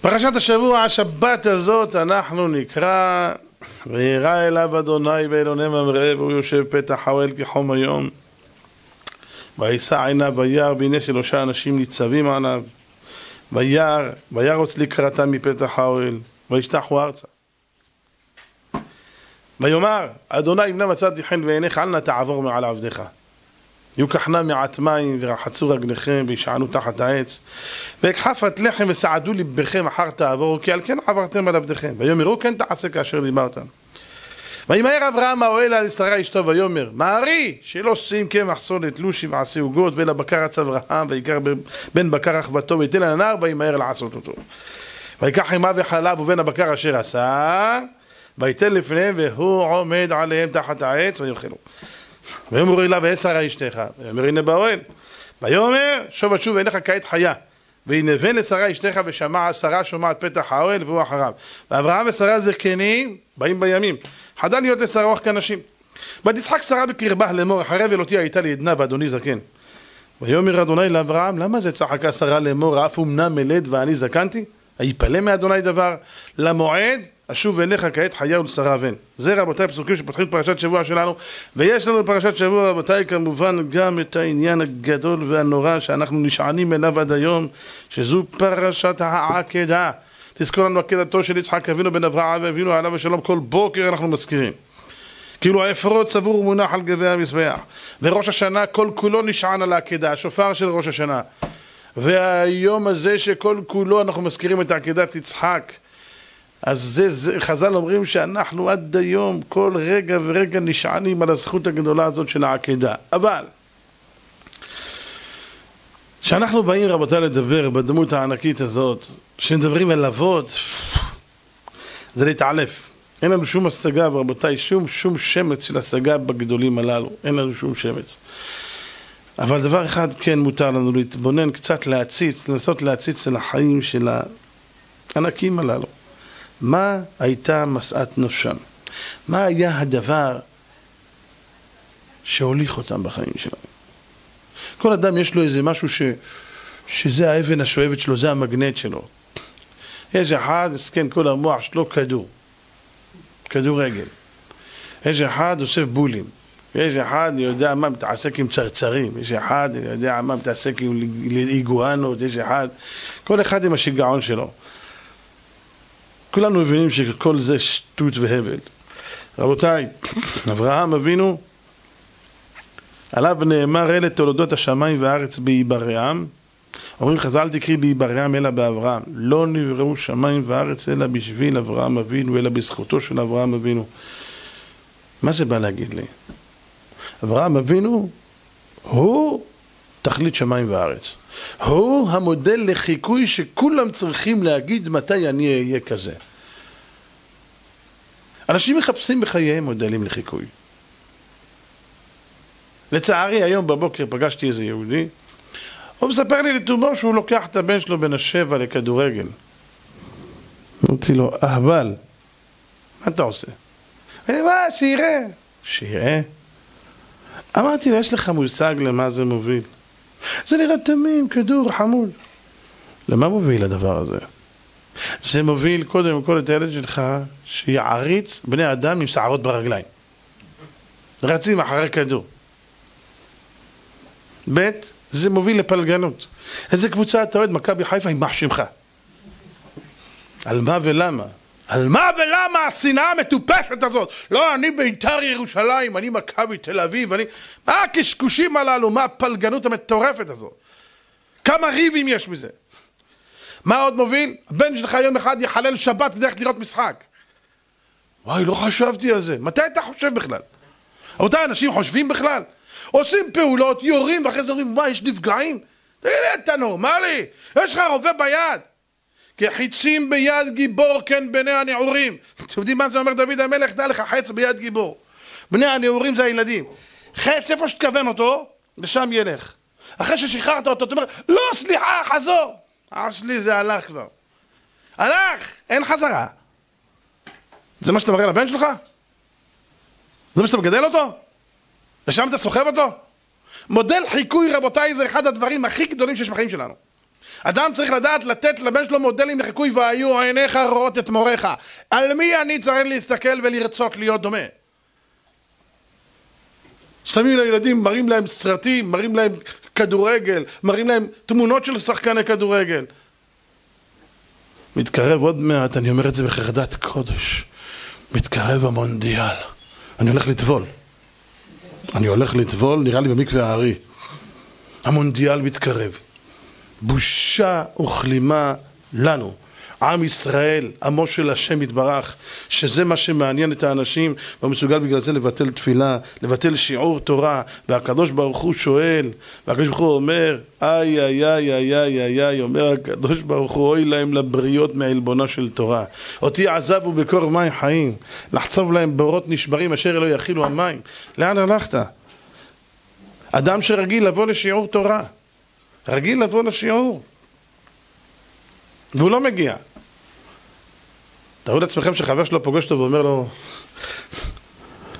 פרשת השבוע, השבת הזאת, אנחנו נקרא וירא אליו אדוני ואלוני ממראה והוא יושב פתח האוהל כחום היום. וישא עיניו וירא והנה שלושה אנשים ניצבים עליו. וירא וירוץ לקראתם מפתח האוהל וישתחו ארצה. ויאמר אדוני אם מצאתי חן בעיניך אל נא תעבור מעל עבדיך יוקח נא מעט מים ורחצו רגליכם וישענו תחת העץ. ואכחפת לחם וסעדו לבכם אחר תעבורו כי על כן עברתם על עבדיכם ויאמרו כן תעשה כאשר דיברתם וימהר אברהם האוהל על שרה אשתו ויאמר מהרי שלא שים קמח סולת לושי ועשי עוגות ואל הבקר רץ אברהם ויקר בן בקר אחוותו ויתן על הנער וימהר לעשות אותו. ויקח עמה וחלב ובין הבקר אשר עשה ויתן לפניהם והוא עומד עליהם תחת העץ ויאכלו ויאמרו אליו ועשר אשתך. ויאמר הנה באוהל ויאמר שוב ושוב עיניך כעת חיה. וינבן לשרה אשתך ושמע שרה שומעת פתח האוהל והוא אחריו. ואברהם ושרה זקנים באים בימים. חדל להיות לשרה רוח כאנשים ותצחק שרה בקרבה לאמור אחרי ולותי הייתה לי עדנה ואדוני זקן. ויאמר אדוני לאברהם למה זה צחקה שרה לאמור? אף אמנה מלד ואני זקנתי? היפלא מאדוני דבר. למועד אשוב אליך כעת חיה ולשרה בן. זה רבותיי פסוקים שפותחים את פרשת שבוע שלנו ויש לנו בפרשת שבוע רבותיי כמובן גם את העניין הגדול והנורא שאנחנו נשענים אליו עד היום שזו פרשת העקדה. תזכור לנו עקדתו של יצחק אבינו בן אברהם אבינו עליו השלום כל בוקר אנחנו מזכירים. כאילו האפרות צבור ומונח על גבי המזבח. וראש השנה כל כולו נשען על העקדה השופר של ראש השנה. והיום הזה שכל כולו אנחנו מזכירים את עקדת יצחק אז זה, זה, חז"ל אומרים שאנחנו עד היום כל רגע ורגע נשענים על הזכות הגדולה הזאת של העקדה. אבל כשאנחנו באים רבותיי לדבר בדמות הענקית הזאת, כשמדברים על אבות, זה להתעלף. אין לנו שום השגה, רבותיי, שום, שום שמץ של השגה בגדולים הללו. אין לנו שום שמץ. אבל דבר אחד כן מותר לנו להתבונן, קצת להציץ, לנסות להציץ על החיים של הענקים הללו. מה הייתה משאת נפשם? מה היה הדבר שהוליך אותם בחיים שלהם? כל אדם יש לו איזה משהו ש, שזה האבן השואבת שלו, זה המגנט שלו. יש אחד, מסכן כל המוח שלו כדור, כדורגל. יש אחד אוסף בולים. יש אחד, אני יודע מה, מתעסק עם צרצרים. יש אחד, אני יודע מה, מתעסק עם איגואנות. יש אחד, כל אחד עם השיגעון שלו. כולנו מבינים שכל זה שטות והבל. רבותיי, אברהם אבינו, עליו נאמר אלה תולדות השמיים והארץ בהיברעם. אומרים חז"ל תקריא בהיברעם אלא באברהם. לא נבראו שמיים וארץ אלא בשביל אברהם אבינו, אלא בזכותו של אברהם אבינו. מה זה בא להגיד לי? אברהם אבינו הוא תכלית שמיים וארץ. הוא המודל לחיקוי שכולם צריכים להגיד מתי אני אהיה כזה. אנשים מחפשים בחייהם מודלים לחיקוי. לצערי היום בבוקר פגשתי איזה יהודי, הוא מספר לי לתומו שהוא לוקח את הבן שלו בן השבע לכדורגל. אמרתי לו, אהבל, מה אתה עושה? אני מה, שיראה. שיראה? אמרתי לו, יש לך מושג למה זה מוביל? זה נראה תמים, כדור, חמוד. למה מוביל הדבר הזה? זה מוביל קודם כל את הילד שלך שיעריץ בני אדם עם שערות ברגליים. רצים אחרי כדור. ב', זה מוביל לפלגנות. איזה קבוצה אתה אוהד? מכבי חיפה, יימח שמך. על מה ולמה? על מה ולמה השנאה המטופשת הזאת? לא, אני בית"ר ירושלים, אני מכבי תל אביב, אני... מה הקשקושים הללו? מה הפלגנות המטורפת הזאת? כמה ריבים יש בזה? מה עוד מוביל? הבן שלך יום אחד יחלל שבת כדי לראות משחק. וואי, לא חשבתי על זה. מתי אתה חושב בכלל? רבותיי, אנשים חושבים בכלל? עושים פעולות, יורים, ואחרי זה אומרים, מה, יש נפגעים? תגיד לי, אתה נורמלי? יש לך רובה ביד? כחיצים ביד גיבור כן בני הנעורים. אתם יודעים מה זה אומר דוד המלך? דע לך חץ ביד גיבור. בני הנעורים זה הילדים. חץ איפה שתכוון אותו, לשם ילך. אחרי ששחררת אותו, אתה אומר, לא, סליחה, חזור. אח שלי זה הלך כבר. הלך, אין חזרה. זה מה שאתה מראה לבן שלך? זה מה שאתה מגדל אותו? לשם אתה סוחב אותו? מודל חיקוי רבותיי זה אחד הדברים הכי גדולים שיש בחיים שלנו אדם צריך לדעת לתת לבן שלו מודלים לחיקוי והיו עיניך רואות את מוריך. על מי אני צריך להסתכל ולרצות להיות דומה? שמים לילדים, מראים להם סרטים, מראים להם כדורגל, מראים להם תמונות של שחקני כדורגל. מתקרב עוד מעט, אני אומר את זה בחרדת קודש, מתקרב המונדיאל. אני הולך לטבול. אני הולך לטבול, נראה לי במקווה הארי. המונדיאל מתקרב. בושה וכלימה לנו. עם ישראל, עמו של השם יתברך, שזה מה שמעניין את האנשים, והוא מסוגל בגלל זה לבטל תפילה, לבטל שיעור תורה, והקדוש ברוך הוא שואל, והקדוש ברוך הוא אומר, איי איי איי איי איי איי איי, אומר הקדוש ברוך הוא, אוי להם לבריות מעלבונה של תורה. אותי עזבו בקור מים חיים, לחצוב להם בורות נשברים אשר לא יכילו המים. לאן הלכת? אדם שרגיל לבוא לשיעור תורה, רגיל לבוא לשיעור, והוא לא מגיע. תארו לעצמכם שחבר שלו פוגש אותו ואומר לו,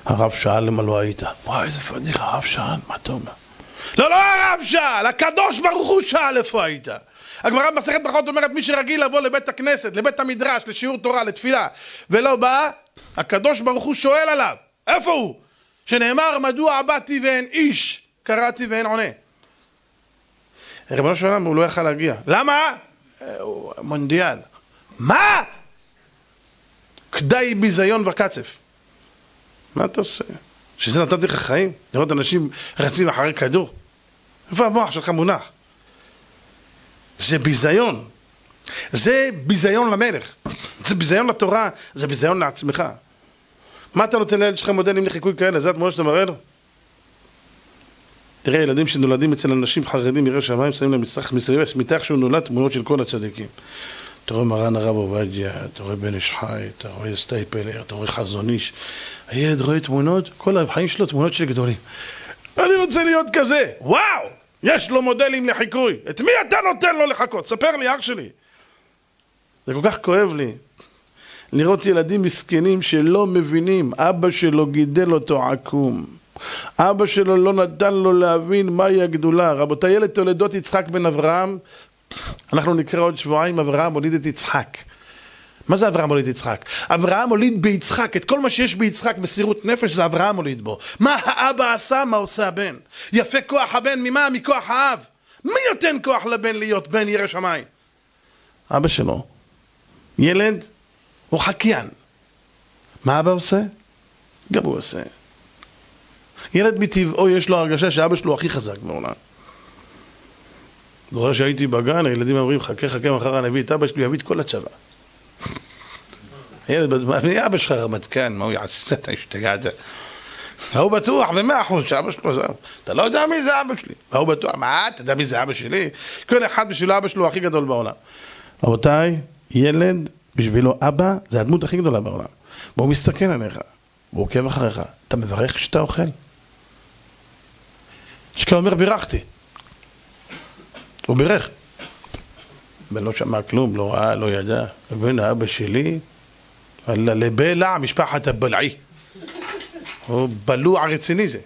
הרב שאל למה לא היית. וואי, איזה פדיחה, הרב שאל, מה אתה אומר? לא, לא הרב שאל, הקדוש ברוך הוא שאל איפה היית. הגמרא במסכת ברכות אומרת מי שרגיל לבוא לבית הכנסת, לבית המדרש, לשיעור תורה, לתפילה, ולא בא, הקדוש ברוך הוא שואל עליו, איפה הוא? שנאמר מדוע באתי ואין איש, קראתי ואין עונה. ריבונו של עולם הוא לא יכל להגיע. למה? מונדיאל. מה? כדאי ביזיון וקצף. מה אתה עושה? שזה נתתי לך חיים? לראות אנשים רצים אחרי כדור? איפה המוח שלך מונח? זה ביזיון. זה ביזיון למלך. זה ביזיון לתורה, זה ביזיון לעצמך. מה אתה נותן לילד שלך מודלים לחיקוי כאלה? זה התמונה שאתה מראה לו? תראה, ילדים שנולדים אצל אנשים חרדים ירא שמיים, שמים להם מסביב, מתח שהוא נולד תמונות של כל הצדיקים. אתה רואה מרן הרב עובדיה, אתה רואה בן איש חי, אתה רואה סטייפלר, אתה רואה חזון איש. הילד רואה תמונות, כל החיים שלו תמונות של גדולים. אני רוצה להיות כזה, וואו! יש לו מודלים לחיקוי. את מי אתה נותן לו לחכות? ספר לי, אח שלי. זה כל כך כואב לי. לראות ילדים מסכנים שלא מבינים, אבא שלו גידל אותו עקום. אבא שלו לא נתן לו להבין מהי הגדולה. רבותיי, ילד תולדות יצחק בן אברהם אנחנו נקרא עוד שבועיים אברהם הוליד את יצחק. מה זה אברהם הוליד יצחק? אברהם הוליד ביצחק, את כל מה שיש ביצחק מסירות נפש זה אברהם הוליד בו. מה האבא עשה, מה עושה הבן? יפה כוח הבן, ממה? מכוח האב. מי נותן כוח לבן להיות בן ירא שמיים? אבא שלו. ילד הוא חקיין. מה אבא עושה? גם הוא עושה. ילד מטבעו יש לו הרגשה שאבא שלו הכי חזק בעולם. זוכר שהייתי בגן, הילדים אומרים, חכה חכה מחר אני אביא את אבא שלי, יביא את כל הצבא. ילד, אבא שלך רמטכ"ל, מה הוא יעשה, אתה השתגעת. הוא בטוח במאה אחוז שאבא שלו זה... אתה לא יודע מי זה אבא שלי. הוא בטוח, מה, אתה יודע מי זה אבא שלי? כל אחד בשבילו אבא שלו הכי גדול בעולם. רבותיי, ילד, בשבילו אבא זה הדמות הכי גדולה בעולם. והוא מסתכל עליך, הוא עוקב אחריך. אתה מברך כשאתה אוכל? כאלה אומר בירכתי. הוא בירך. ולא שמע כלום, לא ראה, לא ידע. ובן האבא שלי, אללה לבלע משפחת הבלעי. הוא בלוע רציני זה.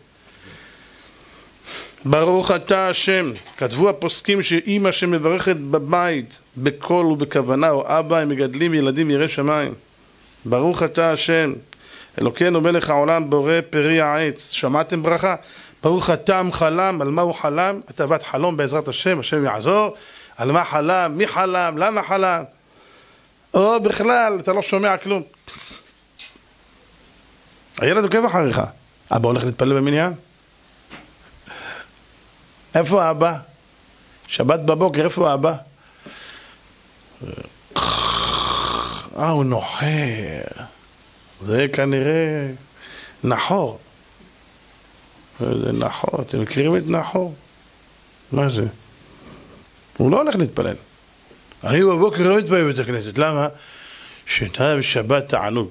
ברוך אתה השם. כתבו הפוסקים שאימא שמברכת בבית, בקול ובכוונה, או אבא, הם מגדלים ילדים ירא שמיים. ברוך אתה השם. אלוקינו מלך העולם בורא פרי העץ. שמעתם ברכה? ברוך התם חלם, על מה הוא חלם? הטבת חלום בעזרת השם, השם יעזור. על מה חלם, מי חלם, למה חלם? או בכלל, אתה לא שומע כלום. הילד עוקב אחריך. אבא הולך להתפלל במניין? איפה אבא? שבת בבוקר, איפה אבא? אה, הוא נוחר. זה כנראה נחור. זה נחור, אתם מכירים את נחור? מה זה? הוא לא הולך להתפלל. אני בבוקר לא מתפלל בבית הכנסת, למה? שאתה בשבת תענוג.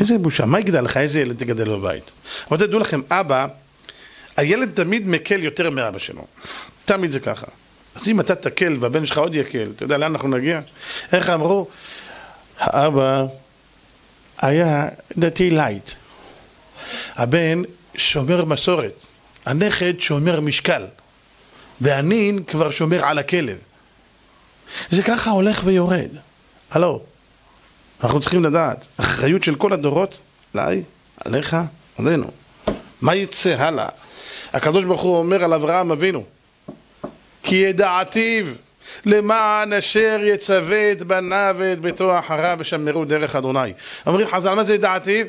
איזה בושה, מה יגדל לך? איזה ילד תגדל בבית? אבל תדעו לכם, אבא, הילד תמיד מקל יותר מאבא שלו. תמיד זה ככה. אז אם אתה תקל והבן שלך עוד יקל, אתה יודע לאן אנחנו נגיע? איך אמרו? האבא היה דתי לייט. הבן שומר מסורת, הנכד שומר משקל. והנין כבר שומר על הכלב. זה ככה הולך ויורד. הלו, אנחנו צריכים לדעת, אחריות של כל הדורות, עליי, עליך, עלינו. מה יצא הלאה? הקדוש ברוך הוא אומר על אברהם אבינו, כי ידעתיו למען אשר יצווה את בניו ואת ביתו אחריו ושמרו דרך אדוני. אומרים חז"ל, מה זה ידעתיו?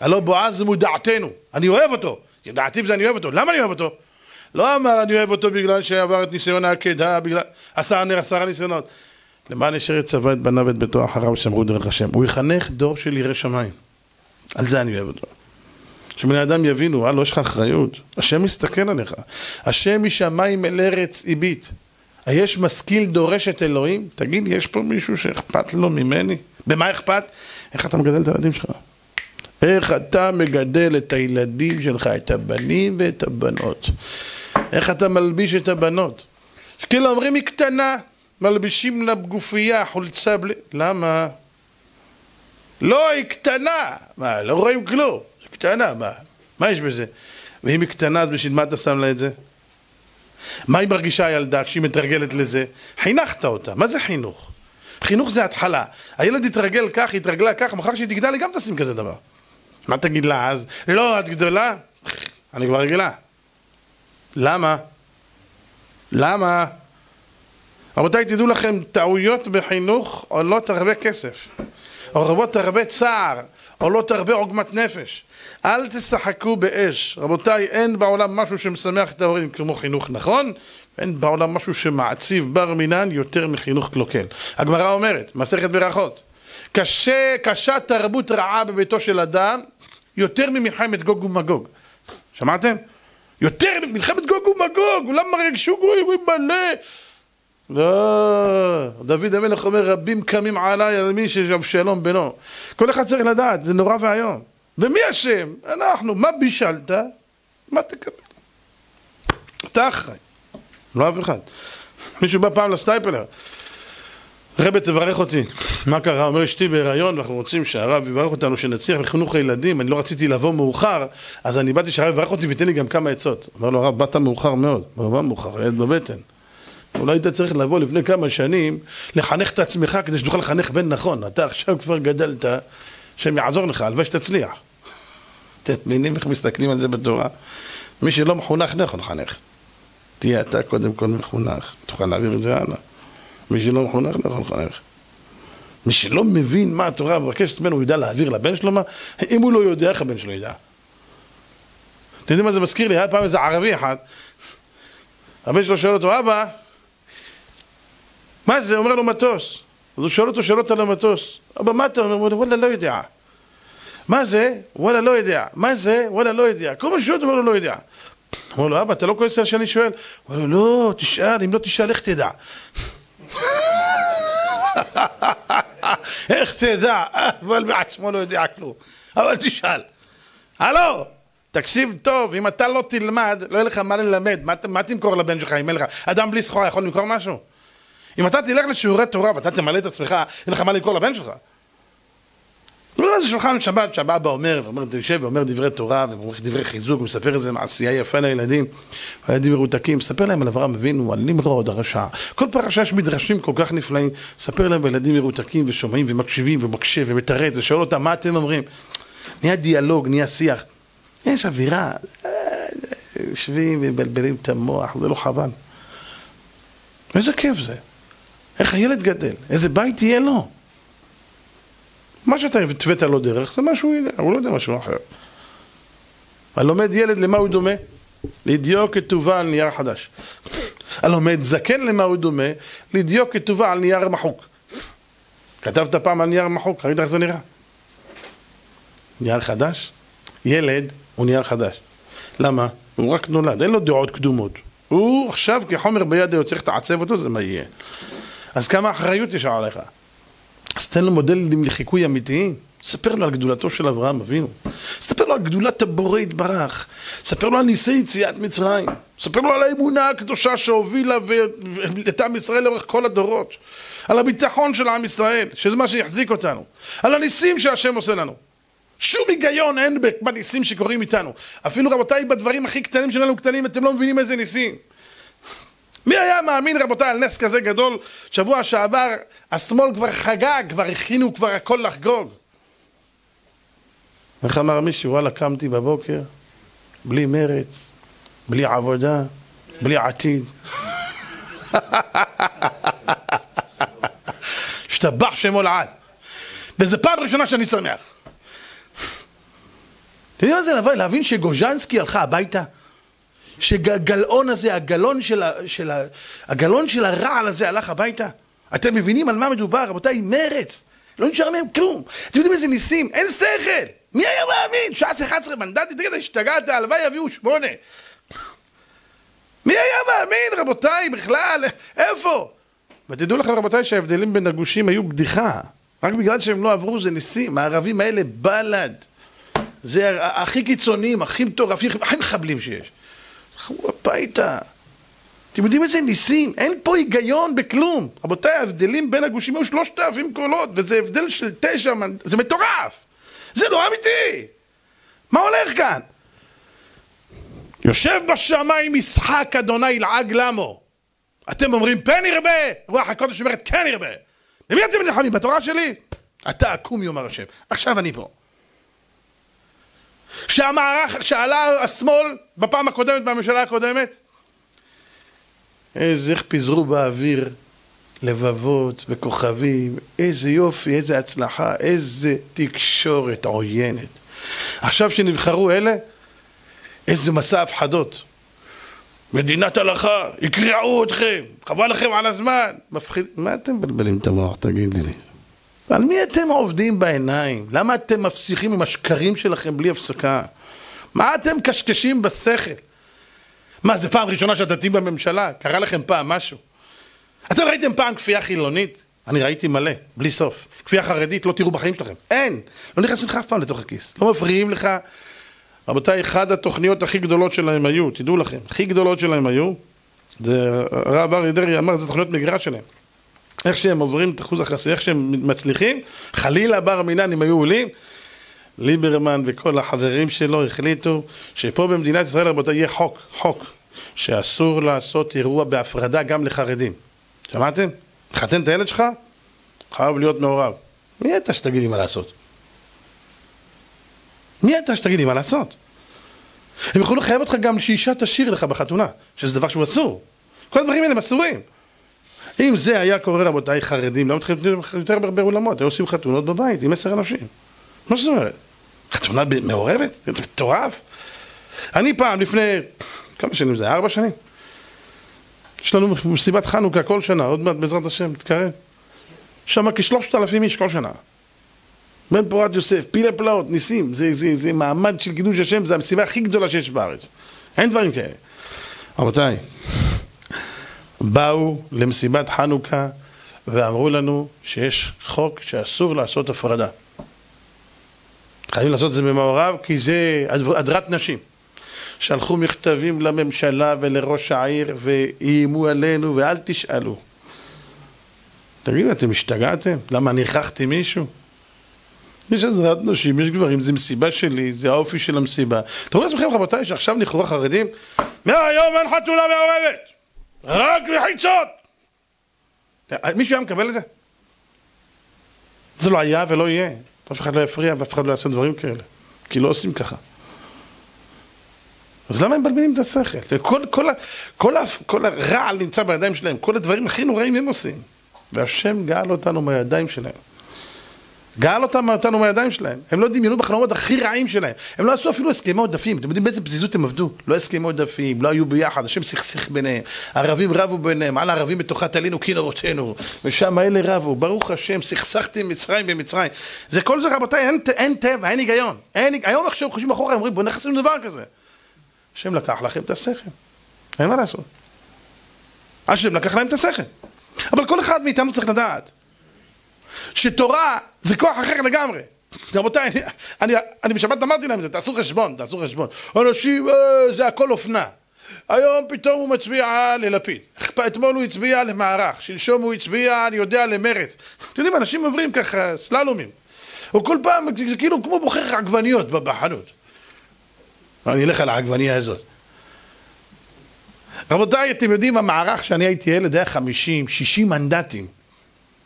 הלא בועז מודעתנו, אני אוהב אותו. ידעתיו זה אני אוהב אותו. למה אני אוהב אותו? לא אמר אני אוהב אותו בגלל שעבר את ניסיון העקדה, בגלל... עשה עשרה ניסיונות. למען אשר יצווה את בניו ואת ביתו אחריו ושמרו דרך השם. הוא יחנך דור של יראי שמיים. על זה אני אוהב אותו. שבני אדם יבינו, הלו, יש לך אחריות. השם מסתכל עליך. השם משמיים אל ארץ הביט. היש משכיל דורש את אלוהים? תגיד, יש פה מישהו שאכפת לו ממני? במה אכפת? איך אתה מגדל את הילדים שלך? איך אתה מגדל את הילדים שלך, את הבנים ואת הבנות? איך אתה מלביש את הבנות? כאילו אומרים היא קטנה, מלבישים לה גופייה, חולצה בלי... למה? לא, היא קטנה! מה, לא רואים כלום. היא קטנה, מה? מה יש בזה? ואם היא קטנה, אז בשביל מה אתה שם לה את זה? מה היא מרגישה הילדה כשהיא מתרגלת לזה? חינכת אותה, מה זה חינוך? חינוך זה התחלה. הילד יתרגל כך, יתרגלה כך, מחר כשהיא תגדל היא גם תשים כזה דבר. מה תגיד לה אז? לא, את גדולה? אני כבר רגילה. למה? למה? רבותיי, תדעו לכם, טעויות בחינוך עולות הרבה כסף. עולות הרבה צער, עולות הרבה עוגמת נפש. אל תשחקו באש. רבותיי, אין בעולם משהו שמשמח את ההורים כמו חינוך נכון, אין בעולם משהו שמעציב בר מינן יותר מחינוך קלוקל. הגמרא אומרת, מסכת ברכות, קשה, קשה תרבות רעה בביתו של אדם יותר ממלחמת גוג ומגוג. שמעתם? יותר מלחמת גוג ומגוג, כולם מרגשו גויים מלא. לא, דוד המלך אומר רבים קמים עליי על מי שאבשלום בנו. כל אחד צריך לדעת, זה נורא ואיום. ומי אשם? אנחנו. מה בישלת? מה תקבל? אתה אחראי. לא אף אחד. מישהו בא פעם לסטייפלר, רבי תברך אותי, מה קרה? אומר אשתי בהיריון ואנחנו רוצים שהרב יברך אותנו שנצליח בחינוך הילדים, אני לא רציתי לבוא מאוחר, אז אני באתי שהרב יברך אותי וייתן לי גם כמה עצות. אמר לו הרב, באת מאוחר מאוד. אמר לו, מה מאוחר? ילד בבטן. אולי היית צריך לבוא לפני כמה שנים, לחנך את עצמך כדי שתוכל לחנך בן נכון. אתה עכשיו כבר גדלת, שהם יעזור לך, הלוואי שתצליח. אתם מבינים איך מסתכלים על זה בתורה? מי שלא מחונך לא יכול לחנך. תהיה אתה קודם כל מחונך, תוכל להעביר את זה הלאה. מי שלא מחונך לא יכול לחנך. מי שלא מבין מה התורה מבקשת ממנו, הוא יודע להעביר לבן שלו מה? אם הוא לא יודע, איך הבן שלו ידע? אתם יודעים מה זה מזכיר לי? היה פעם איזה ערבי אחד, הבן שלו שואל אותו, אבא, מה זה? אומר לו מטוס. אז הוא שואל אותו שאלות על המטוס. אבא, מה אתה אומר? הוא אומר, וואלה, לא יודע. מה זה? וואלה, לא יודע. מה זה? וואלה, לא יודע. כל מה שואל, אומר לו, לא יודע. אומר לו, אבא, אתה לא כועס על שאני שואל? הוא אומר לו, לא, תשאל, אם לא תשאל, איך תדע? איך תדע? אבל בעצמו לא יודע כלום. אבל תשאל. הלו, תקשיב טוב, אם אתה לא תלמד, לא יהיה לך מה ללמד. מה, מה תמכור לבן שלך אם אין לך? אדם בלי סחורה יכול למכור משהו? אם אתה תלך לשיעורי תורה ואתה תמלא את עצמך, אין לך מה למכור לבן שלך. לא איזה שולחן שבת שהבא אומר, ואומר, יושב ואומר דברי תורה, ואומר דברי חיזוק, ומספר איזה מעשייה יפה לילדים, הילדים מרותקים, מספר להם על אברהם אבינו, על נמרוד הרשע. כל פרשה יש מדרשים כל כך נפלאים, מספר להם וילדים מרותקים ושומעים ומקשיבים ומקשה ומתרץ ושואל אותם מה אתם אומרים. נהיה דיאלוג, נהיה שיח. יש אווירה, יושבים ומבלבלים את המוח, זה לא חבל. איזה כיף זה. איך הילד גדל, איזה בית יהיה לו. מה שאתה התווית לו דרך, זה מה שהוא יודע, הוא לא יודע משהו אחר. הלומד ילד למה הוא דומה? לדיו כתובה על נייר חדש. הלומד זקן למה הוא דומה? לדיו כתובה על נייר מחוק. כתבת פעם על נייר מחוק, ראית איך זה נראה? נייר חדש? ילד הוא נייר חדש. למה? הוא רק נולד, אין לו דעות קדומות. הוא עכשיו כחומר ביד היוצר, איך שתעצב אותו, זה מה יהיה. אז כמה אחריות יש עליך? אז תן לו מודלים לחיקוי אמיתיים. ספר לו על גדולתו של אברהם אבינו. ספר לו על גדולת הבורא יתברך. ספר לו על ניסי יציאת מצרים. ספר לו על האמונה הקדושה שהובילה את עם ישראל לאורך כל הדורות. על הביטחון של עם ישראל, שזה מה שיחזיק אותנו. על הניסים שהשם עושה לנו. שום היגיון אין בניסים שקורים איתנו. אפילו רבותיי, בדברים הכי קטנים שלנו קטנים, אתם לא מבינים איזה ניסים. מי היה מאמין רבותיי על נס כזה גדול? שבוע שעבר השמאל כבר חגג, כבר הכינו כבר הכל לחגוג. איך אמר מישהו, וואלה קמתי בבוקר, בלי מרץ, בלי עבודה, בלי עתיד. השתבח שמו לעד. וזו פעם ראשונה שאני שמח. אתם יודעים מה זה להבין שגוז'נסקי הלכה הביתה? שגלאון הזה, הגלון של, ה, של, הגלון של הרעל הזה הלך הביתה? אתם מבינים על מה מדובר, רבותיי? מרץ. לא נשאר מהם כלום. אתם יודעים איזה ניסים? אין שכל. מי היה מאמין? ש"ס 11 מנדטים? תגיד, השתגעת, הלוואי יביאו שמונה. מי היה מאמין, רבותיי, בכלל? איפה? ותדעו לכם, רבותיי, שההבדלים בין הגושים היו בדיחה. רק בגלל שהם לא עברו זה ניסים. הערבים האלה בל"ד. זה הכי קיצוניים, הכי מטורפים, הכי מחבלים שיש. הלכו הביתה. אתם יודעים איזה ניסים? אין פה היגיון בכלום. רבותיי, ההבדלים בין הגושים היו שלושת אלפים קולות, וזה הבדל של תשע, זה מטורף. זה לא אמיתי. מה הולך כאן? יושב בשמיים משחק אדוני ילעג למו. אתם אומרים פן ירבה, רוח הקודש אומרת כן ירבה. למי אתם נלחמים? בתורה שלי? אתה עקום יאמר השם. עכשיו אני פה. שהמערך, שעלה השמאל בפעם הקודמת, בממשלה הקודמת, איזה, איך פיזרו באוויר לבבות וכוכבים, איזה יופי, איזה הצלחה, איזה תקשורת עוינת. עכשיו שנבחרו אלה, איזה מסע הפחדות. מדינת הלכה, יקרעו אתכם, חבל לכם על הזמן. מפחיד... מה אתם מבלבלים את המוח, תגידי לי? על מי אתם עובדים בעיניים? למה אתם מפסיכים עם השקרים שלכם בלי הפסקה? מה אתם קשקשים בשכל? מה, זה פעם ראשונה שאתם בממשלה? קרה לכם פעם משהו? אתם ראיתם פעם כפייה חילונית? אני ראיתי מלא, בלי סוף. כפייה חרדית לא תראו בחיים שלכם. אין! לא נכנסים לך אף פעם לתוך הכיס. לא מפריעים לך. רבותיי, אחת התוכניות הכי גדולות שלהם היו, תדעו לכם, הכי גדולות שלהם היו, זה הרב אריה דרעי אמר, זה תוכניות מגרש שלהם. איך שהם עוברים את אחוז החסר, איך שהם מצליחים, חלילה בר מינן אם היו עולים, ליברמן וכל החברים שלו החליטו שפה במדינת ישראל, רבותיי, יהיה חוק, חוק, שאסור לעשות אירוע בהפרדה גם לחרדים. שמעתם? לחתן את הילד שלך? חייב להיות מעורב. מי אתה שתגיד לי מה לעשות? מי אתה שתגיד לי מה לעשות? הם יכולו לחייב אותך גם שאישה תשאיר לך בחתונה, שזה דבר שהוא אסור. כל הדברים האלה הם אסורים. אם זה היה קורה רבותיי חרדים, לא מתחילים יותר בהרבה אולמות, היו עושים חתונות בבית עם עשר אנשים. מה זאת אומרת? חתונה מעורבת? זה מטורף. אני פעם, לפני, כמה שנים זה? ארבע שנים? יש לנו מסיבת חנוכה כל שנה, עוד מעט בעזרת השם, תתקרב. שם כשלושת אלפים איש כל שנה. בן פורת יוסף, פילי פלאות, ניסים, זה, זה, זה מעמד של קידוש השם, זה המסיבה הכי גדולה שיש בארץ. אין דברים כאלה. רבותיי, באו למסיבת חנוכה ואמרו לנו שיש חוק שאסור לעשות הפרדה. חייבים לעשות את זה במעורב כי זה הדרת נשים. שלחו מכתבים לממשלה ולראש העיר ואיימו עלינו ואל תשאלו. תגידו, אתם השתגעתם? למה אני הכרחתי מישהו? יש עזרת נשים, יש גברים, זה מסיבה שלי, זה האופי של המסיבה. תראו לעצמכם רבותיי שעכשיו לכאורה חרדים, מהיום אין חתונה מעורבת, רק מחיצות! מישהו היה מקבל את זה? זה לא היה ולא יהיה. אף אחד לא יפריע ואף אחד לא יעשה דברים כאלה, כי לא עושים ככה. אז למה הם מבלבלים את השכל? כל, כל, כל, כל הרעל נמצא בידיים שלהם, כל הדברים הכי נוראים הם עושים. והשם גאל אותנו מהידיים שלהם. גאל אותם, אותנו מהידיים שלהם. הם לא דמיינו בחלומות הכי רעים שלהם. הם לא עשו אפילו הסכמי עודפים. אתם יודעים באיזה פזיזות הם עבדו? לא הסכמי עודפים, לא היו ביחד, השם סכסך ביניהם. ערבים רבו ביניהם, על הערבים בתוכה תלינו כנרותינו. ושם אלה רבו, ברוך השם, סכסכתם מצרים במצרים. זה כל זה רבותיי, אין, אין טבע, אין היגיון. אין, היום עכשיו חושבים אחורה, אומרים בוא נכנסים לדבר כזה. השם לקח לכם את השכל. אין מה לעשות. השם לקח להם את השכל. אבל כל אחד מאיתנו צריך לדעת שתורה זה כוח אחר לגמרי. רבותיי, אני, אני, אני בשבת אמרתי להם זה, תעשו חשבון, תעשו חשבון. אנשים, אה, זה הכל אופנה. היום פתאום הוא מצביע ללפיד, אתמול הוא הצביע למערך, שלשום הוא הצביע, אני יודע, למרץ. אתם יודעים, אנשים עוברים ככה סללומים. הוא כל פעם, זה כאילו כמו בוחר עגבניות בחנות. אני אלך על העגבנייה הזאת. רבותיי, אתם יודעים, המערך שאני הייתי ילד היה 50, 60 מנדטים.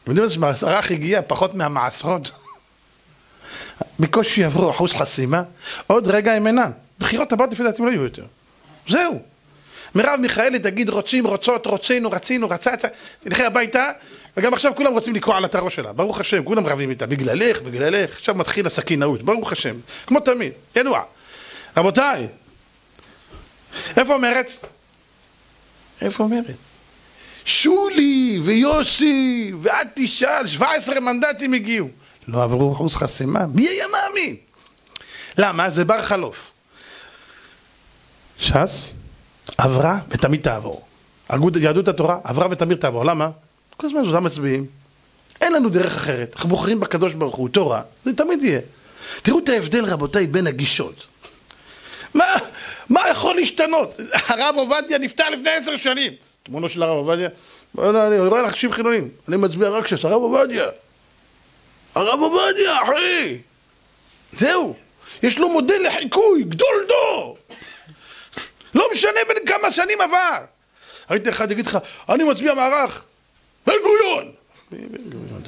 אתם יודעים איזה מערך הגיע פחות מהמעשרות? בקושי עברו אחוז חסימה, עוד רגע הם אינם. בחירות הבאות לפי דעתי לא יהיו יותר. זהו. מרב מיכאלי תגיד רוצים, רוצות, רוצינו, רצינו, רצצה, תלכי הביתה, וגם עכשיו כולם רוצים לקרוא על הטרו שלה, ברוך השם, כולם רבים איתה, בגללך, בגללך, עכשיו מתחיל הסכינאות, ברוך השם, כמו תמיד, ידוע. רבותיי, איפה מרץ? איפה מרץ? שולי ויוסי ואת תשאל, 17 מנדטים הגיעו. לא עברו אחוז חסימה, מי היה מאמין? למה? זה בר חלוף. ש"ס עברה ותמיד תעבור. יהדות התורה עברה ותמיד תעבור. למה? כל הזמן זו מצביעים. אין לנו דרך אחרת. אנחנו בוחרים בקדוש ברוך הוא, תורה, זה תמיד יהיה. תראו את ההבדל רבותיי בין הגישות. מה, מה יכול להשתנות? הרב עובדיה נפטר לפני עשר שנים. תמונו של הרב עובדיה? אני רואה אנשים חילונים, אני מצביע רק ש"ס, הרב עובדיה. הרב עובדיה, אחי! זהו. יש לו מודל לחיקוי, גדול דור! לא משנה בין כמה שנים עבר. ראיתי אחד יגיד לך, אני מצביע מערך, בן גוריון! בן גוריון,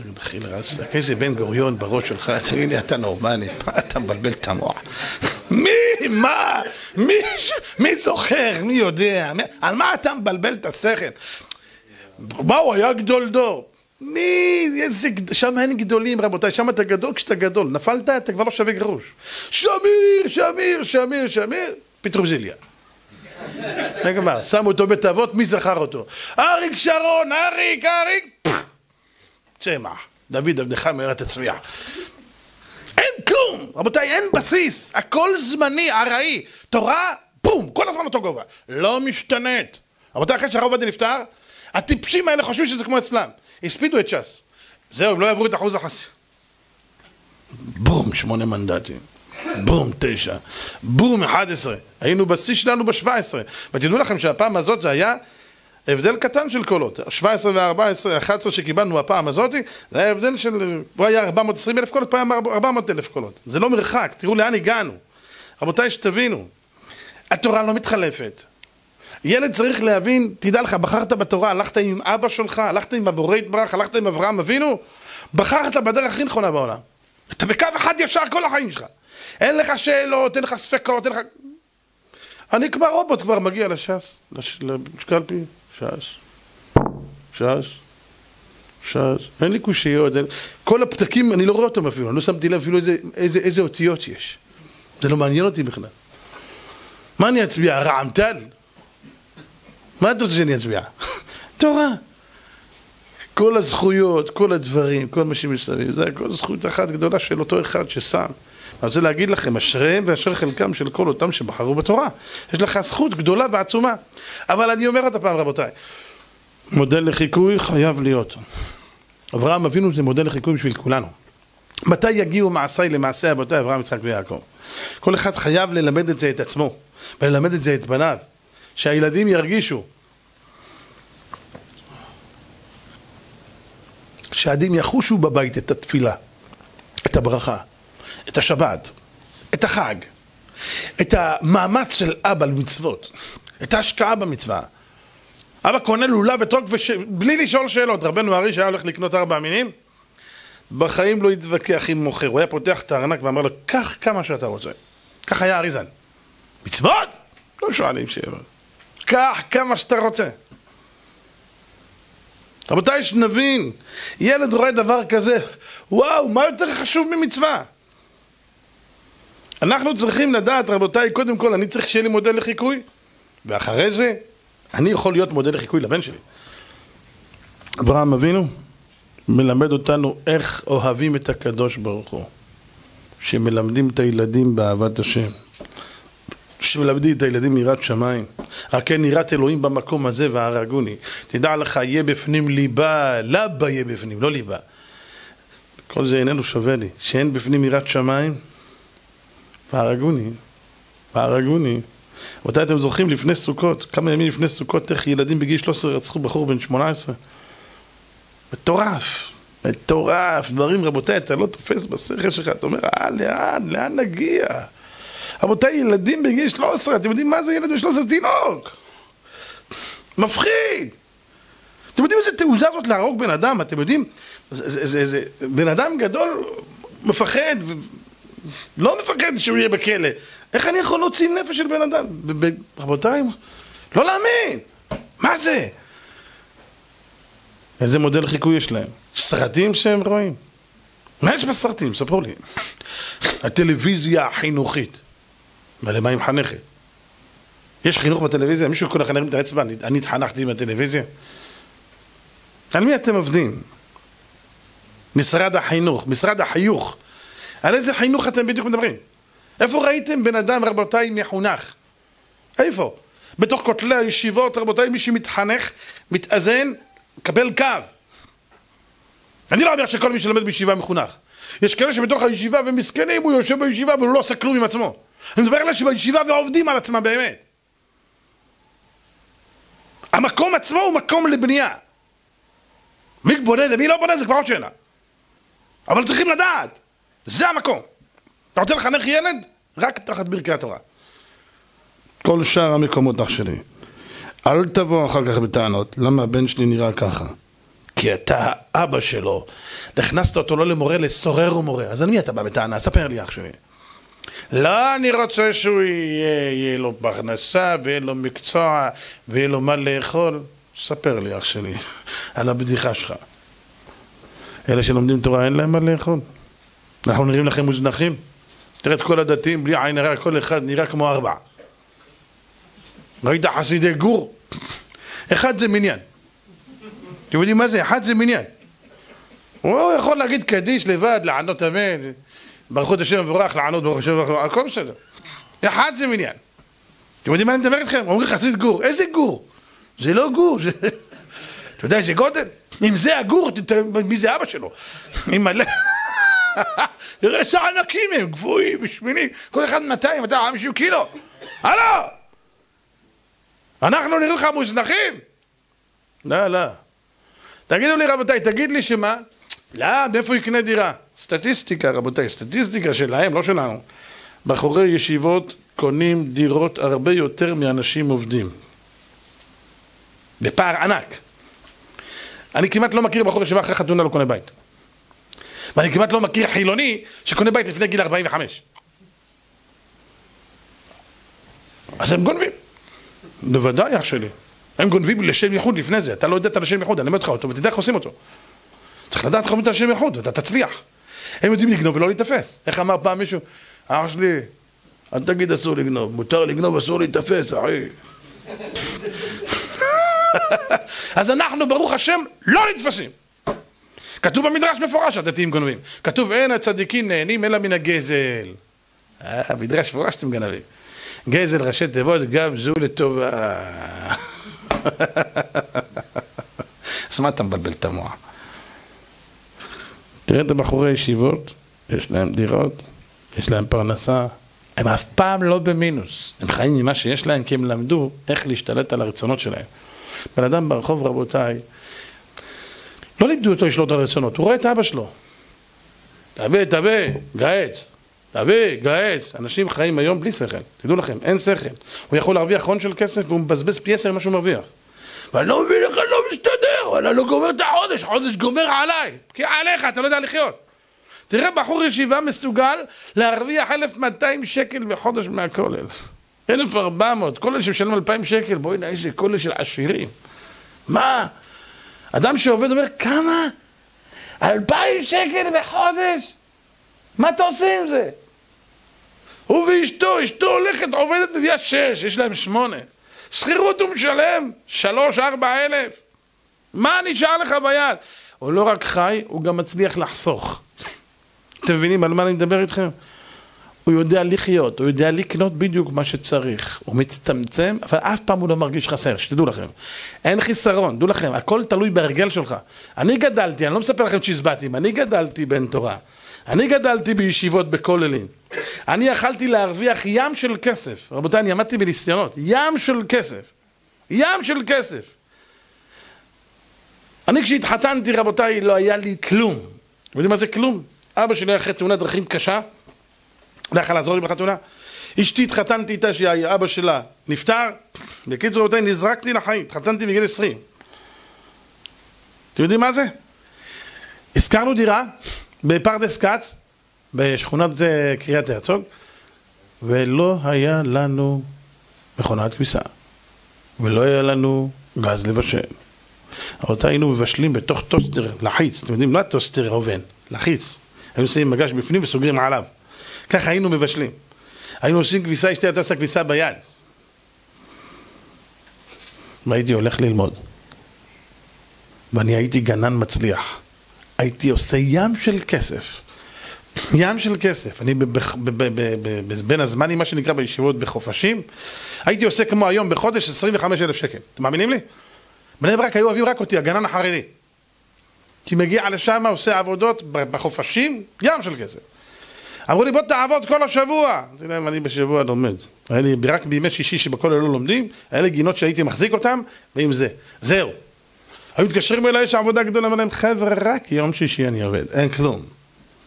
איזה בן גוריון בראש שלך, תגיד לי, אתה נורמלי, מה אתה מבלבל את המוח? מי, מה, מי, מי זוכר, מי יודע, על מה אתה מבלבל את השכל? מה, הוא היה גדול דור. מי, איזה, שם אין גדולים רבותיי, שם אתה גדול כשאתה גדול, נפלת אתה כבר לא שווה גרוש. שמיר, שמיר, שמיר, שמיר, פטרוזיליה. נגמר, שמו אותו בית אבות, מי זכר אותו? אריק שרון, אריק, אריק, צמח, דוד עבדך מהר תצמיח. אין כלום, רבותיי, אין בסיס, הכל זמני, ארעי. תורה, בום, כל הזמן אותו גובה. לא משתנית. רבותיי, אחרי שהרב עובדיה נפטר, הטיפשים האלה חושבים שזה כמו אצלם. הספידו את ש"ס. זהו, הם לא יעברו את אחוז החסימה. בום, שמונה מנדטים. בום, תשע. בום, אחד עשרה. היינו בשיא שלנו בשבע עשרה. ותדעו לכם שהפעם הזאת זה היה הבדל קטן של קולות. 17 ו-14, 11 שקיבלנו הפעם הזאת, זה היה הבדל של... פה היה 420 אלף קולות, פה היה 400 אלף קולות. זה לא מרחק, תראו לאן הגענו. רבותיי, שתבינו, התורה לא מתחלפת. ילד צריך להבין, תדע לך, בחרת בתורה, הלכת עם אבא שלך, הלכת עם הבורא יתברך, הלכת עם אברהם אבינו, בחרת בדרך הכי נכונה בעולם. אתה בקו אחד ישר כל החיים שלך. אין לך שאלות, אין לך ספקות, אין לך... אני כבר רובוט, כבר מגיע לש"ס, לקלפי, ש"ס, ש"ס, ש"ס, אין לי קושיות, אין... כל הפתקים, אני לא רואה אותם אפילו, אני לא שמתי לב אפילו איזה, איזה, איזה אותיות יש. זה לא מעניין אותי בכלל. מה אני אצביע? רע"מ תל? מה אתה רוצה שאני אצביע? תורה. כל הזכויות, כל הדברים, כל מה שמסביב, זה הכל זכות אחת גדולה של אותו אחד ששם. אני רוצה להגיד לכם, אשריהם ואשרי חלקם של כל אותם שבחרו בתורה. יש לך זכות גדולה ועצומה. אבל אני אומר עוד פעם, רבותיי, מודל לחיקוי חייב להיות. אברהם אבינו זה מודל לחיקוי בשביל כולנו. מתי יגיעו מעשיי למעשה אבותיי אברהם, יצחק ויעקב? כל אחד חייב ללמד את זה את עצמו, וללמד את זה את בניו. שהילדים ירגישו שהילדים יחושו בבית את התפילה, את הברכה, את השבת, את החג, את המאמץ של אבא למצוות, את ההשקעה במצווה. אבא קונה לולב וטרוק וש... בלי לשאול שאלות. רבנו ארי שהיה הולך לקנות ארבע מינים, בחיים לא התווכח עם מוכר. הוא היה פותח את הארנק ואמר לו, קח כמה שאתה רוצה. כך היה אריזן. מצוות? לא שואלים שאלות. קח כמה שאתה רוצה. רבותיי, שנבין, ילד רואה דבר כזה, וואו, מה יותר חשוב ממצווה? אנחנו צריכים לדעת, רבותיי, קודם כל, אני צריך שיהיה לי מודל לחיקוי, ואחרי זה, אני יכול להיות מודל לחיקוי לבן שלי. אברהם אבינו מלמד אותנו איך אוהבים את הקדוש ברוך הוא, שמלמדים את הילדים באהבת השם. שמלמדי את הילדים יראת שמיים. רק אין יראת אלוהים במקום הזה והרגוני. תדע לך, יהיה בפנים ליבה, לבה יהיה בפנים, לא ליבה. כל זה איננו שווה לי. שאין בפנים יראת שמיים, והרגוני, והרגוני. מתי אתם זוכרים לפני סוכות, כמה ימים לפני סוכות, איך ילדים בגיל 13 רצחו בחור בן 18? מטורף, מטורף, דברים רבותיי, אתה לא תופס בשכל שלך, אתה אומר, אה, לאן, לאן נגיע? רבותיי, ילדים בגיל 13, אתם יודעים מה זה ילד בגיל 13? תינוק! מפחיד. אתם יודעים איזה תעוזה זאת להרוג בן אדם? אתם יודעים? זה, זה, זה, זה, בן אדם גדול מפחד. לא מפחד שהוא יהיה בכלא. איך אני יכול להוציא נפש של בן אדם? רבותיי, לא להאמין. מה זה? איזה מודל חיקוי יש להם? סרטים שהם רואים? מה יש בסרטים? ספרו לי. הטלוויזיה החינוכית. ולמה היא מחנכת? יש חינוך בטלוויזיה? מישהו כל החנכים את האצבע? אני התחנכתי עם הטלוויזיה? על מי אתם עובדים? משרד החינוך, משרד החיוך. על איזה חינוך אתם בדיוק מדברים? איפה ראיתם בן אדם, רבותיי, מחונך? איפה? בתוך כותלי הישיבות, רבותיי, מי שמתחנך, מתאזן, מקבל קו. אני לא אומר שכל מי שלומד בישיבה מחונך. יש כאלה שבתוך הישיבה ומסכנים, הוא יושב בישיבה והוא לא עושה כלום עם עצמו. אני מדבר על אלה שבישיבה ועובדים על עצמם באמת. המקום עצמו הוא מקום לבנייה. מי בונה ומי לא בונה זה כבר עוד שאלה. אבל צריכים לדעת, זה המקום. אתה רוצה לחנך ילד? רק תחת ברכי התורה. כל שאר המקומות אח שלי. אל תבוא אחר כך בטענות, למה הבן שלי נראה ככה? כי אתה האבא שלו, נכנסת אותו לא למורה, לסורר ומורה. אז על מי אתה בא בטענה? ספר לי אח שלי. לא, אני רוצה שהוא יהיה, יהיה לו פרנסה, ויהיה לו מקצוע, ויהיה לו מה לאכול. ספר לי אח שלי, על הבדיחה שלך. אלה שלומדים תורה אין להם מה לאכול. אנחנו נראים לכם מוזנחים? תראה את כל הדתיים, בלי עין הרע, כל אחד נראה כמו ארבע. ראית חסידי גור? אחד זה מניין. אתם יודעים מה זה? אחד זה מניין. הוא יכול להגיד קדיש לבד, לענות אמן, ברכות השם מבורך, לענות ברוך השם מבורך, הכל בסדר. אחד זה מניין. אתם יודעים מה אני מדבר איתכם? אומרים חסיד גור. איזה גור? זה לא גור, זה... אתה יודע איזה גודל? אם זה הגור, מי זה אבא שלו? מי מלא... תראה איזה ענקים הם, גבוהים ושמינים, כל אחד 200, 250 קילו. הלו! אנחנו נראים לך מוזנחים? לא, לא. תגידו לי רבותיי, תגיד לי שמה? לא, מאיפה יקנה דירה? סטטיסטיקה רבותיי, סטטיסטיקה שלהם, לא שלנו. בחורי ישיבות קונים דירות הרבה יותר מאנשים עובדים. בפער ענק. אני כמעט לא מכיר בחור ישיבה אחרי חתונה לא קונה בית. ואני כמעט לא מכיר חילוני שקונה בית לפני גיל 45. אז הם גונבים. בוודאי אח שלי. הם גונבים לשם ייחוד לפני זה, אתה לא יודע את השם ייחוד, אני אומר לך אותו, ותדע איך עושים אותו. צריך לדעת איך עושים את השם ייחוד, ואתה תצליח. הם יודעים לגנוב ולא להיתפס. איך אמר פעם מישהו? אח שלי, אל תגיד אסור לגנוב, מותר לגנוב, אסור להיתפס, אחי. אז אנחנו, ברוך השם, לא נתפסים. כתוב במדרש מפורש שהדתיים גונבים. כתוב אין הצדיקים נהנים אלא מן הגזל. אה, מדרש מפורש שאתם גנבים. גזל ראשי תיבות גם זו לטובה. אז מה אתה מבלבל את המוח? תראה את הבחורי ישיבות, יש להם דירות, יש להם פרנסה, הם אף פעם לא במינוס, הם חיים ממה שיש להם כי הם למדו איך להשתלט על הרצונות שלהם. בן אדם ברחוב רבותיי, לא לימדו אותו לשלוט על רצונות, הוא רואה את אבא שלו. תביא, תביא, געץ. תביא, געץ. אנשים חיים היום בלי שכל, תדעו לכם, אין שכל. הוא יכול להרוויח הון של כסף והוא מבזבז פי עשר ממה שהוא מרוויח. ואני לא מבין איך אני לא מסתדר, אני לא גומר את החודש, החודש גומר עליי. כי עליך, אתה לא יודע לחיות. תראה בחור ישיבה מסוגל להרוויח 1,200 שקל בחודש מהכולל. 1,400, כולל שמשלם 2,000 שקל, בואי נראה איזה כולל של עשירים. מה? אדם שעובד אומר, כמה? 2,000 שקל בחודש? מה אתה עושה עם זה? הוא ואשתו, אשתו הולכת, עובדת, מביאה שש, יש להם שמונה. שכירות הוא משלם שלוש, ארבע אלף. מה נשאר לך ביד? הוא לא רק חי, הוא גם מצליח לחסוך. אתם מבינים על מה אני מדבר איתכם? הוא יודע לחיות, הוא יודע לקנות בדיוק מה שצריך. הוא מצטמצם, אבל אף פעם הוא לא מרגיש חסר, שתדעו לכם. אין חיסרון, דעו לכם, הכל תלוי בהרגל שלך. אני גדלתי, אני לא מספר לכם צ'יזבטים, אני גדלתי בן תורה. אני גדלתי בישיבות בכוללים. אני יכלתי להרוויח ים של כסף. רבותיי, אני עמדתי בניסיונות. ים של כסף. ים של כסף. אני כשהתחתנתי, רבותיי, לא היה לי כלום. אתם יודעים מה זה כלום? אבא שלי אחרי תאונת דרכים קשה, לא יכל לעזור לי בחתונה. אשתי התחתנתי איתה שאבא שלה נפטר, בקיצור רבותיי נזרקתי לחיים, התחתנתי בגיל 20. אתם יודעים מה זה? השכרנו דירה בפרדס כץ, בשכונת אה, קריית הרצוג, ולא היה לנו מכונת כביסה, ולא היה לנו גז לבשל. רבותיי, היינו מבשלים בתוך טוסטר, לחיץ, אתם יודעים, לא הטוסטר אובן, לחיץ. היינו שמים מגש בפנים וסוגרים עליו. ככה היינו מבשלים. היינו עושים כביסה, אשתי הייתה עושה כביסה ביד. והייתי הולך ללמוד. ואני הייתי גנן מצליח. הייתי עושה ים של כסף. ים של כסף. אני בין הזמנים, מה שנקרא בישיבות בחופשים, הייתי עושה כמו היום בחודש 25 אלף שקל. אתם מאמינים לי? בני ברק היו אוהבים רק אותי, הגנן החרדי. כי מגיע לשם, עושה עבודות בחופשים, ים של כסף. אמרו לי בוא תעבוד כל השבוע. אמרתי להם אני בשבוע לומד. היה לי רק בימי שישי שבכל לא לומדים, היה לי גינות שהייתי מחזיק אותם, ועם זה. זהו. היו מתקשרים אליי, יש עבודה גדולה, אמרו להם חבר'ה רק יום שישי אני עובד, אין כלום.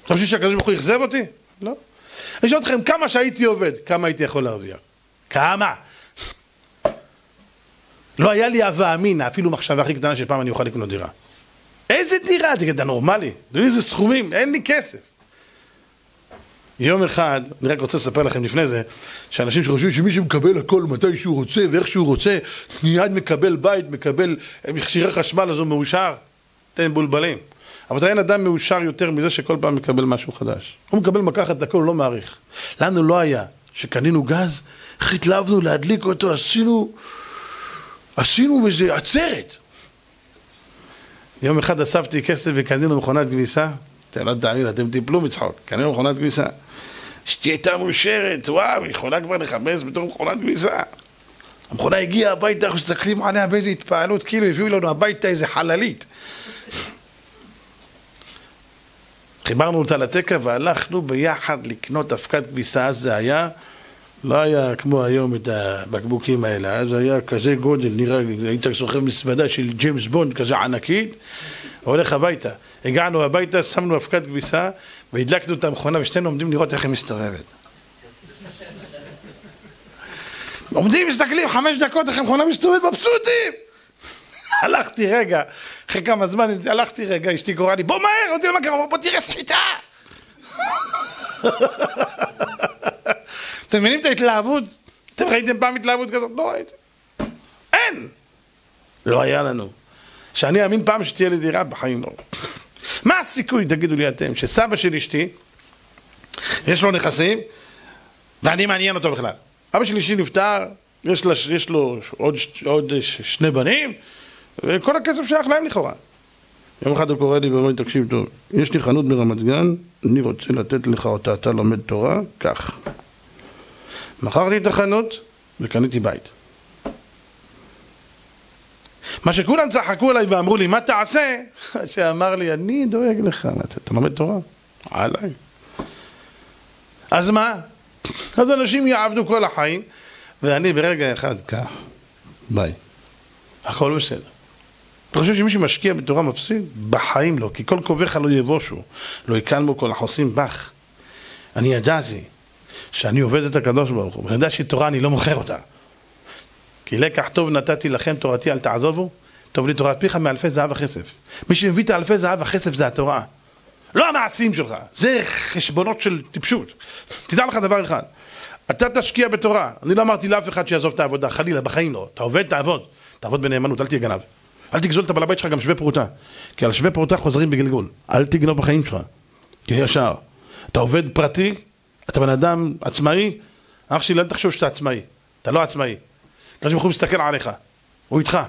אתה חושב שהקדוש ברוך הוא אכזב אותי? לא. אני שואל אתכם כמה שהייתי עובד, כמה הייתי יכול להרוויח? כמה? לא היה לי הווה אמינא, אפילו מחשבה הכי קטנה שפעם אני אוכל לקנות דירה. איזה דירה? תגיד, אתה נורמלי? יודע איזה סכומים? אין לי כסף. יום אחד, אני רק רוצה לספר לכם לפני זה, שאנשים שחושבים שמי שמקבל הכל מתי שהוא רוצה ואיך שהוא רוצה, מיד מקבל בית, מקבל מכשירי חשמל, אז הוא מאושר. אתם מבולבלים. אבל אין אדם מאושר יותר מזה שכל פעם מקבל משהו חדש. הוא מקבל מקחת הכל, הוא לא מעריך. לנו לא היה, שקנינו גז, איך התלהבנו להדליק אותו, עשינו, עשינו איזה עצרת. יום אחד אספתי כסף וקנינו מכונת כביסה, אתם לא תאמינו, אתם תיפלו מצחוק, קנינו מכונת כביסה. אשתי הייתה מאושרת, וואו, היא יכולה כבר לכבס בתור מכונת כביסה. המכונה הגיעה הביתה, אנחנו מסתכלים עליה באיזה התפעלות, כאילו הביאו לנו הביתה איזה חללית. חיברנו אותה לתקע והלכנו ביחד לקנות אבקת כביסה, אז זה היה, לא היה כמו היום את הבקבוקים האלה, אז היה כזה גודל, נראה, היית סוחב מסוודה של ג'יימס בונד כזה ענקית, והולך הביתה. הגענו הביתה, שמנו אבקת כביסה והדלקנו את המכונה ושנינו עומדים לראות איך היא מסתובבת. עומדים, מסתכלים, חמש דקות איך המכונה מסתובבת, מבסוטים! הלכתי רגע, אחרי כמה זמן, הלכתי רגע, אשתי קוראה לי, בוא מהר, אמרתי לו מה קרה, בוא תראה סחיטה! אתם מבינים את ההתלהבות? אתם ראיתם פעם התלהבות כזאת? לא ראיתם. אין! לא היה לנו. שאני אאמין פעם שתהיה לי דירה, בחיים לא. מה הסיכוי, תגידו לי אתם, שסבא של אשתי, יש לו נכסים, ואני מעניין אותו בכלל. אבא של אשתי נפטר, יש, לה, יש לו עוד, עוד שני בנים, וכל הכסף שייך להם לכאורה. יום אחד הוא קורא לי ואומר לי, תקשיב טוב, יש לי חנות ברמת גן, אני רוצה לתת לך אותה, אתה לומד תורה, קח. מכרתי את החנות וקניתי בית. מה שכולם צחקו עליי ואמרו לי, מה תעשה? שאמר לי, אני דואג לך, אתה לומד תורה? עליי. אז מה? אז אנשים יעבדו כל החיים, ואני ברגע אחד כך, ביי. הכל בסדר. אתה חושב שמי שמשקיע בתורה מפסיד? בחיים לא, כי כל קובעך לא יבושו, לא יקלמו כל החוסים בך. אני ידעתי שאני עובד את הקדוש ברוך הוא, ואני יודע שתורה אני לא מוכר אותה. כי לקח טוב נתתי לכם תורתי אל תעזובו, טוב לי תורת פיך מאלפי זהב וכסף. מי שמביא את האלפי זהב וכסף זה התורה. לא המעשים שלך, זה חשבונות של טיפשות. תדע לך דבר אחד, אתה תשקיע בתורה. אני לא אמרתי לאף אחד שיעזוב את העבודה, חלילה, בחיים לא. אתה עובד, תעבוד. תעבוד בנאמנות, אל תהיה גנב. אל תגזול את הבעל הבית שלך גם שווה פרוטה. כי על שווה פרוטה חוזרים בגלגול. אל תגנוב בחיים שלך. תהיה ישר. אתה עובד פרטי, אתה בן אדם עצמאי, אח שלי, אל תחשוב שאתה עצמאי. אתה לא עצמאי. הקדוש ברוך הוא מסתכל עליך, הוא איתך.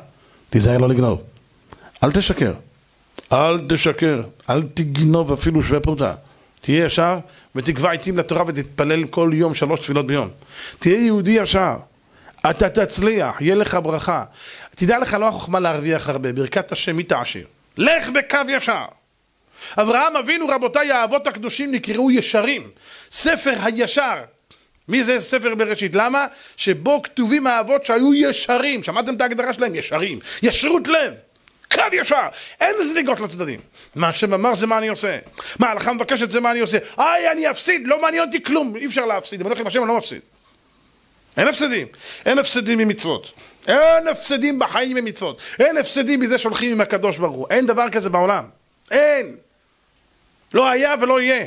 תיזהר לא לגנוב. אל תשקר. אל תשקר. אל תגנוב אפילו שווה פרוטה. תהיה ישר ותקבע עיתים לתורה ותתפלל כל יום שלוש תפילות ביום. תהיה יהודי ישר. אתה תצליח, יהיה לך ברכה. תדע לך, לא החוכמה להרוויח הרבה, ברכת השם מי תעשיר. לך בקו ישר. אברהם אבינו, רבותיי, האבות הקדושים נקראו ישרים. ספר הישר. מי זה ספר בראשית? למה? שבו כתובים האבות שהיו ישרים. שמעתם את ההגדרה שלהם? ישרים. ישרות לב. קו ישר. אין זליגות לצדדים. מה השם אמר זה מה אני עושה. מה ההלכה מבקשת זה מה אני עושה. איי, אני אפסיד, לא מעניין אותי כלום. אי אפשר להפסיד. אם אני הולך עם השם אני לא מפסיד. אין הפסדים. אין הפסדים ממצוות. אין הפסדים בחיים ממצוות. אין הפסדים מזה שהולכים עם הקדוש ברוך הוא. אין דבר כזה בעולם. אין. לא היה ולא יהיה.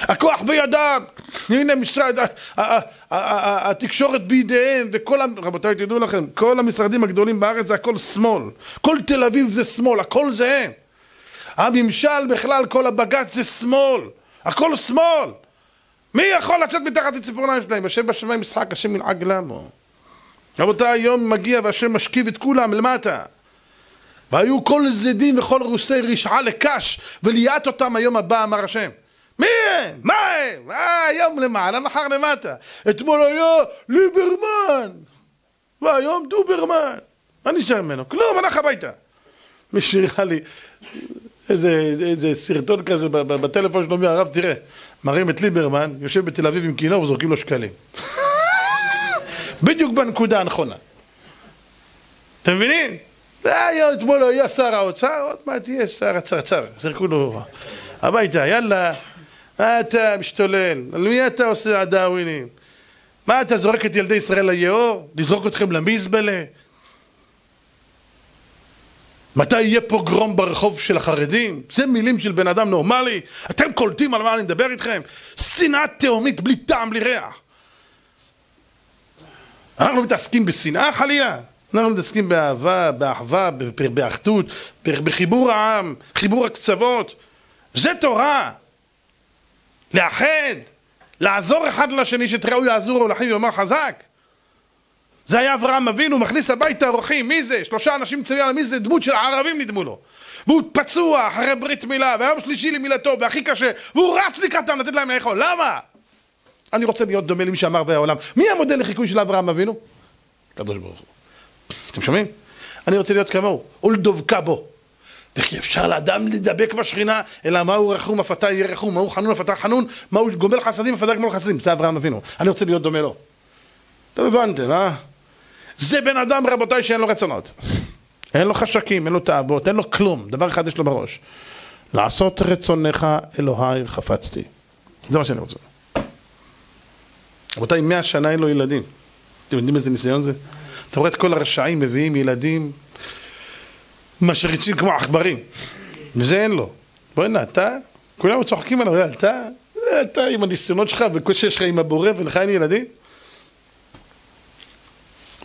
הכוח בידם, הנה משרד, התקשורת בידיהם, וכל, רבותיי תדעו לכם, כל המשרדים הגדולים בארץ זה הכל שמאל, כל תל אביב זה שמאל, הכל זה הם. הממשל בכלל, כל הבג"ץ זה שמאל, הכל שמאל. מי יכול לצאת מתחת לציפורניים שלהם? השם בשמיים משחק, השם ינהג לנו. רבותיי, היום מגיע והשם משכיב את כולם למטה. והיו כל זדים וכל רוסי רשעה לקש, וליאת אותם היום הבא, אמר השם. מי הם? מה הם? אה, היום למעלה, מחר למטה. אתמול היה ליברמן, והיום דוברמן. מה נשאר ממנו? כלום, הלך הביתה. מישהו הראה לי איזה, איזה סרטון כזה בטלפון שלו, הרב, תראה, מראים את ליברמן, יושב בתל אביב עם כינור וזורקים לו שקלים. בדיוק בנקודה הנכונה. אתם מבינים? והיום אתמול היה שר האוצר, עוד מעט יהיה שר הצרצר, זרקו לו הביתה, יאללה, מה אתה משתולל? על מי אתה עושה עדאווינים? מה אתה זורק את ילדי ישראל ליאור? לזרוק אתכם למזבלה? מתי יהיה פוגרום ברחוב של החרדים? זה מילים של בן אדם נורמלי? אתם קולטים על מה אני מדבר איתכם? שנאה תהומית בלי טעם, בלי ריח. אנחנו מתעסקים בשנאה חלילה? אנחנו מתעסקים באהבה, באחווה, באחדות, בחיבור העם, חיבור הקצוות. זה תורה. לאחד, לעזור אחד לשני, שתראו יעזור לו לאחיו ויאמר חזק. זה היה אברהם אבינו, מכניס הביתה אורחים, מי זה? שלושה אנשים צבועים, מי זה? דמות של הערבים נדמו לו. והוא פצוע אחרי ברית מילה, והיום שלישי למילתו, והכי קשה, והוא רץ לקראתם לתת להם לאכול, למה? אני רוצה להיות דומה למי שאמר והעולם. מי המודל לחיקוי של אברהם אבינו? הקדוש ברוך הוא. אתם שומעים? אני רוצה להיות כמוהו, ולדבקה בו. וכי אפשר לאדם להידבק בשכינה, אלא מהו רחום אף אתה יהיה רחום, מהו חנון אף אתה חנון, מהו גומל חסדים אף אתה גומל חסדים, זה אברהם אבינו, אני רוצה להיות דומה לו. אתם הבנתם, אה? זה בן אדם רבותיי שאין לו רצונות, אין לו חשקים, אין לו תאוות, אין לו כלום, דבר אחד יש לו בראש, לעשות רצונך אלוהי חפצתי, זה מה שאני רוצה. רבותיי, מאה שנה אין לו ילדים, אתם יודעים איזה ניסיון זה? אתה רואה את כל הרשעים מביאים ילדים משריצים כמו עכברים, וזה אין לו. בוא'נה, אתה, כולם צוחקים עליו, אתה, אתה עם הניסיונות שלך וקושי שלך עם הבורא ולך אין ילדים?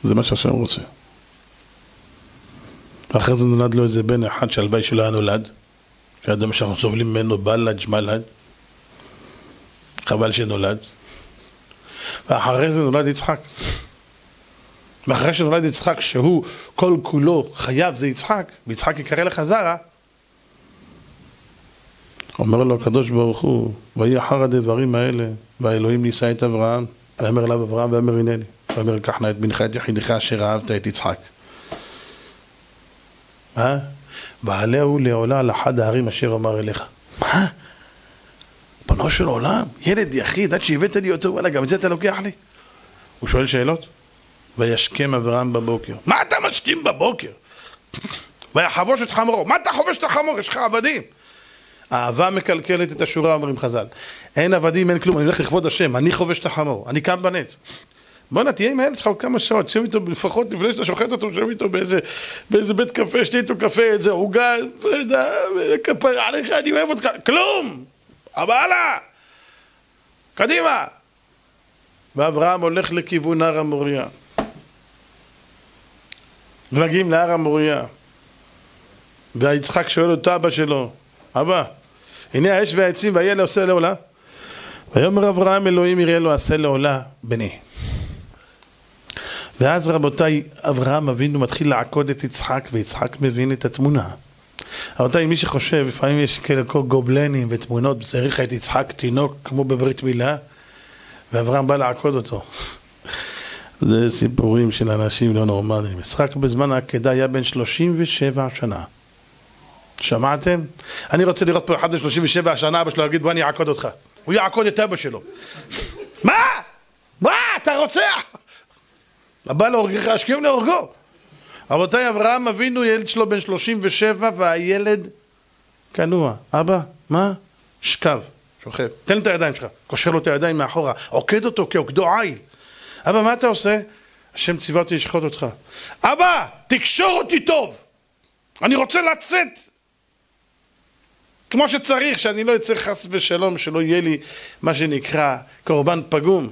זה מה שהשם רוצה. אחרי זה נולד לו איזה בן אחד שהלוואי שלא היה נולד, שאדם שאנחנו סובלים ממנו בלאג' מלאג', חבל שנולד. ואחרי זה נולד יצחק. ואחרי שנולד יצחק שהוא כל כולו חייב זה יצחק, ויצחק יקרא לך זרע, אומר לו הקדוש ברוך הוא, ויהי אחר הדברים האלה, והאלוהים נישא את אברהם, ויאמר אליו אברהם ואמר הנני, ויאמר קח נא את בנך את יחידך אשר אהבת את יצחק. מה? ועלהו לעולה על אחד הערים אשר אמר אליך. מה? בנו של עולם, ילד יחיד, עד שהבאת לי אותו, וואלה, גם את זה אתה לוקח לי? הוא שואל שאלות? וישכם אברהם בבוקר. מה אתה משכים בבוקר? ויחבוש את חמורו. מה אתה חובש את החמור? יש לך עבדים. אהבה מקלקלת את השורה, אומרים חז"ל. אין עבדים, אין כלום, אני הולך לכבוד השם, אני חובש את החמור, אני קם בנץ. בואנה, תהיה עם הילד שלך כמה שעות, שב איתו לפחות לפני שאתה שוחט אותו, שב איתו באיזה, באיזה בית קפה, שתה איתו קפה, איזה עוגה, כפרה עליך, אני אוהב אותך, כלום! הבעלה! קדימה! ואברהם הולך לכיוון הר המוריה. ומגיעים להר המוריה. ויצחק שואל אותו אבא שלו, אבא, הנה האש והעצים ויהיה לעושה לעולה. ויאמר אברהם אלוהים יראה לו עשה לעולה בני. ואז רבותיי, אברהם אבינו מתחיל לעקוד את יצחק, ויצחק מבין את התמונה. רבותיי, מי שחושב, לפעמים יש כאלה גובלנים ותמונות, צריך את יצחק תינוק כמו בברית מילה, ואברהם בא לעקוד אותו. זה סיפורים של אנשים לא נורמליים. יצחק בזמן העקדה היה בן 37 שנה. שמעתם? אני רוצה לראות פה אחד בן 37 שנה, אבא שלו יגיד בוא אני אעקוד אותך. הוא יעקוד את אבא שלו. מה? מה? אתה רוצח? הבא להורגך, השכם להורגו. רבותיי, אברהם אבינו, ילד שלו בן 37 והילד כנוע. אבא, מה? שכב, שוכב. תן את הידיים שלך. קושר לו את הידיים מאחורה. עוקד אותו כעוקדו עיל. אבא, מה אתה עושה? השם ציווה אותי לשחוט אותך. אבא, תקשור אותי טוב! אני רוצה לצאת כמו שצריך, שאני לא אצא חס ושלום, שלא יהיה לי מה שנקרא קורבן פגום.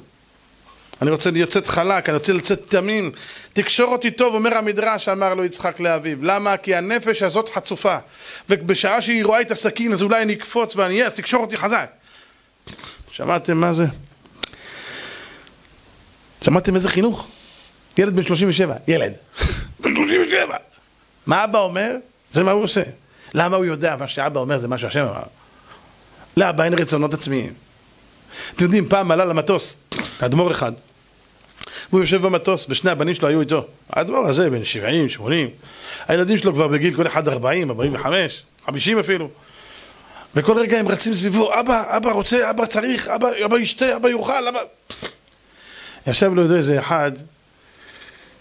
אני רוצה לצאת חלק, אני רוצה לצאת תמים. תקשור אותי טוב, אומר המדרש, אמר לו יצחק לאביו. למה? כי הנפש הזאת חצופה. ובשעה שהיא רואה את הסכין, אז אולי אני אקפוץ ואני אהיה, אז תקשור אותי חזק. שמעתם מה זה? שמעתם איזה חינוך? ילד בן 37, ילד. בן 37. מה אבא אומר? זה מה הוא עושה. למה הוא יודע מה שאבא אומר זה מה שהשם אמר? לאבא אין רצונות עצמיים. אתם יודעים, פעם עלה למטוס, אדמו"ר אחד, והוא יושב במטוס, ושני הבנים שלו היו איתו. האדמו"ר הזה, בן 70, 80, הילדים שלו כבר בגיל כל אחד 40, 45, 50 אפילו. וכל רגע הם רצים סביבו, אבא, אבא רוצה, אבא צריך, אבא, אבא ישתה, אבא יאכל, אבא... ישב לו איזה אחד,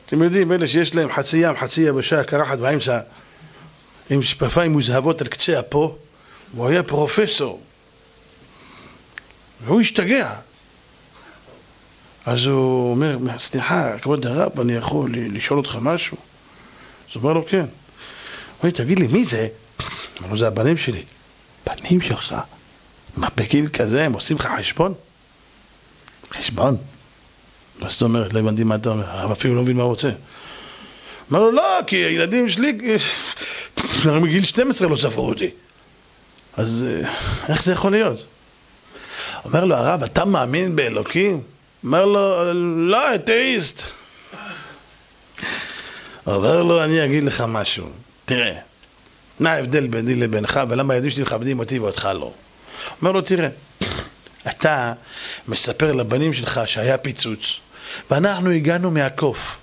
אתם יודעים, אלה שיש להם חצי ים, חצי יבשה, קרחת באמצע, עם שפפיים מוזהבות על קצה אפו, הוא היה פרופסור. והוא השתגע. אז הוא אומר, סליחה, כבוד הרב, אני יכול לשאול אותך משהו? אז הוא אומר לו, כן. הוא אומר, תגיד לי, מי זה? אמר זה הבנים שלי. בנים שלך? מה, בגיל כזה הם עושים לך חשבון? חשבון? מה זאת אומרת? לא הבנתי מה אתה אומר, הרב אפילו לא מבין מה הוא רוצה. אמר לו, לא, כי הילדים שלי מגיל 12 לא ספרו אותי. אז אה, איך זה יכול להיות? אומר לו הרב, אתה מאמין באלוקים? אומר לו, לא, אתאיסט. אומר לו, אני אגיד לך משהו. תראה, מה ההבדל ביני לבינך ולמה הילדים שלי מכבדים אותי ואותך לא? אומר לו, תראה, אתה מספר לבנים שלך שהיה פיצוץ ואנחנו הגענו מהקוף.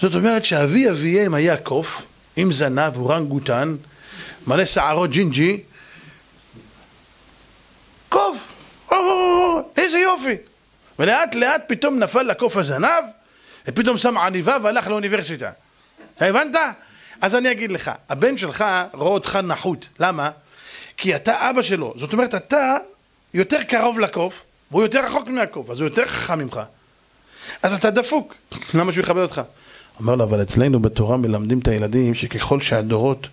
זאת אומרת שאבי אביהם היה קוף עם זנב, אורנגוטן, מלא שערות ג'ינג'י, קוף, איזה יופי. ולאט לאט פתאום נפל לקוף הזנב, ופתאום שם עניבה והלך לאוניברסיטה. הבנת? אז אני אגיד לך, הבן שלך רואה אותך נחות, למה? כי אתה אבא שלו, זאת אומרת אתה יותר קרוב לקוף, והוא יותר רחוק מהקוף, אז הוא יותר חכם ממך. אז אתה דפוק, למה שהוא יכבד אותך? אומר לו, אבל אצלנו בתורה מלמדים את הילדים שככל שהדורות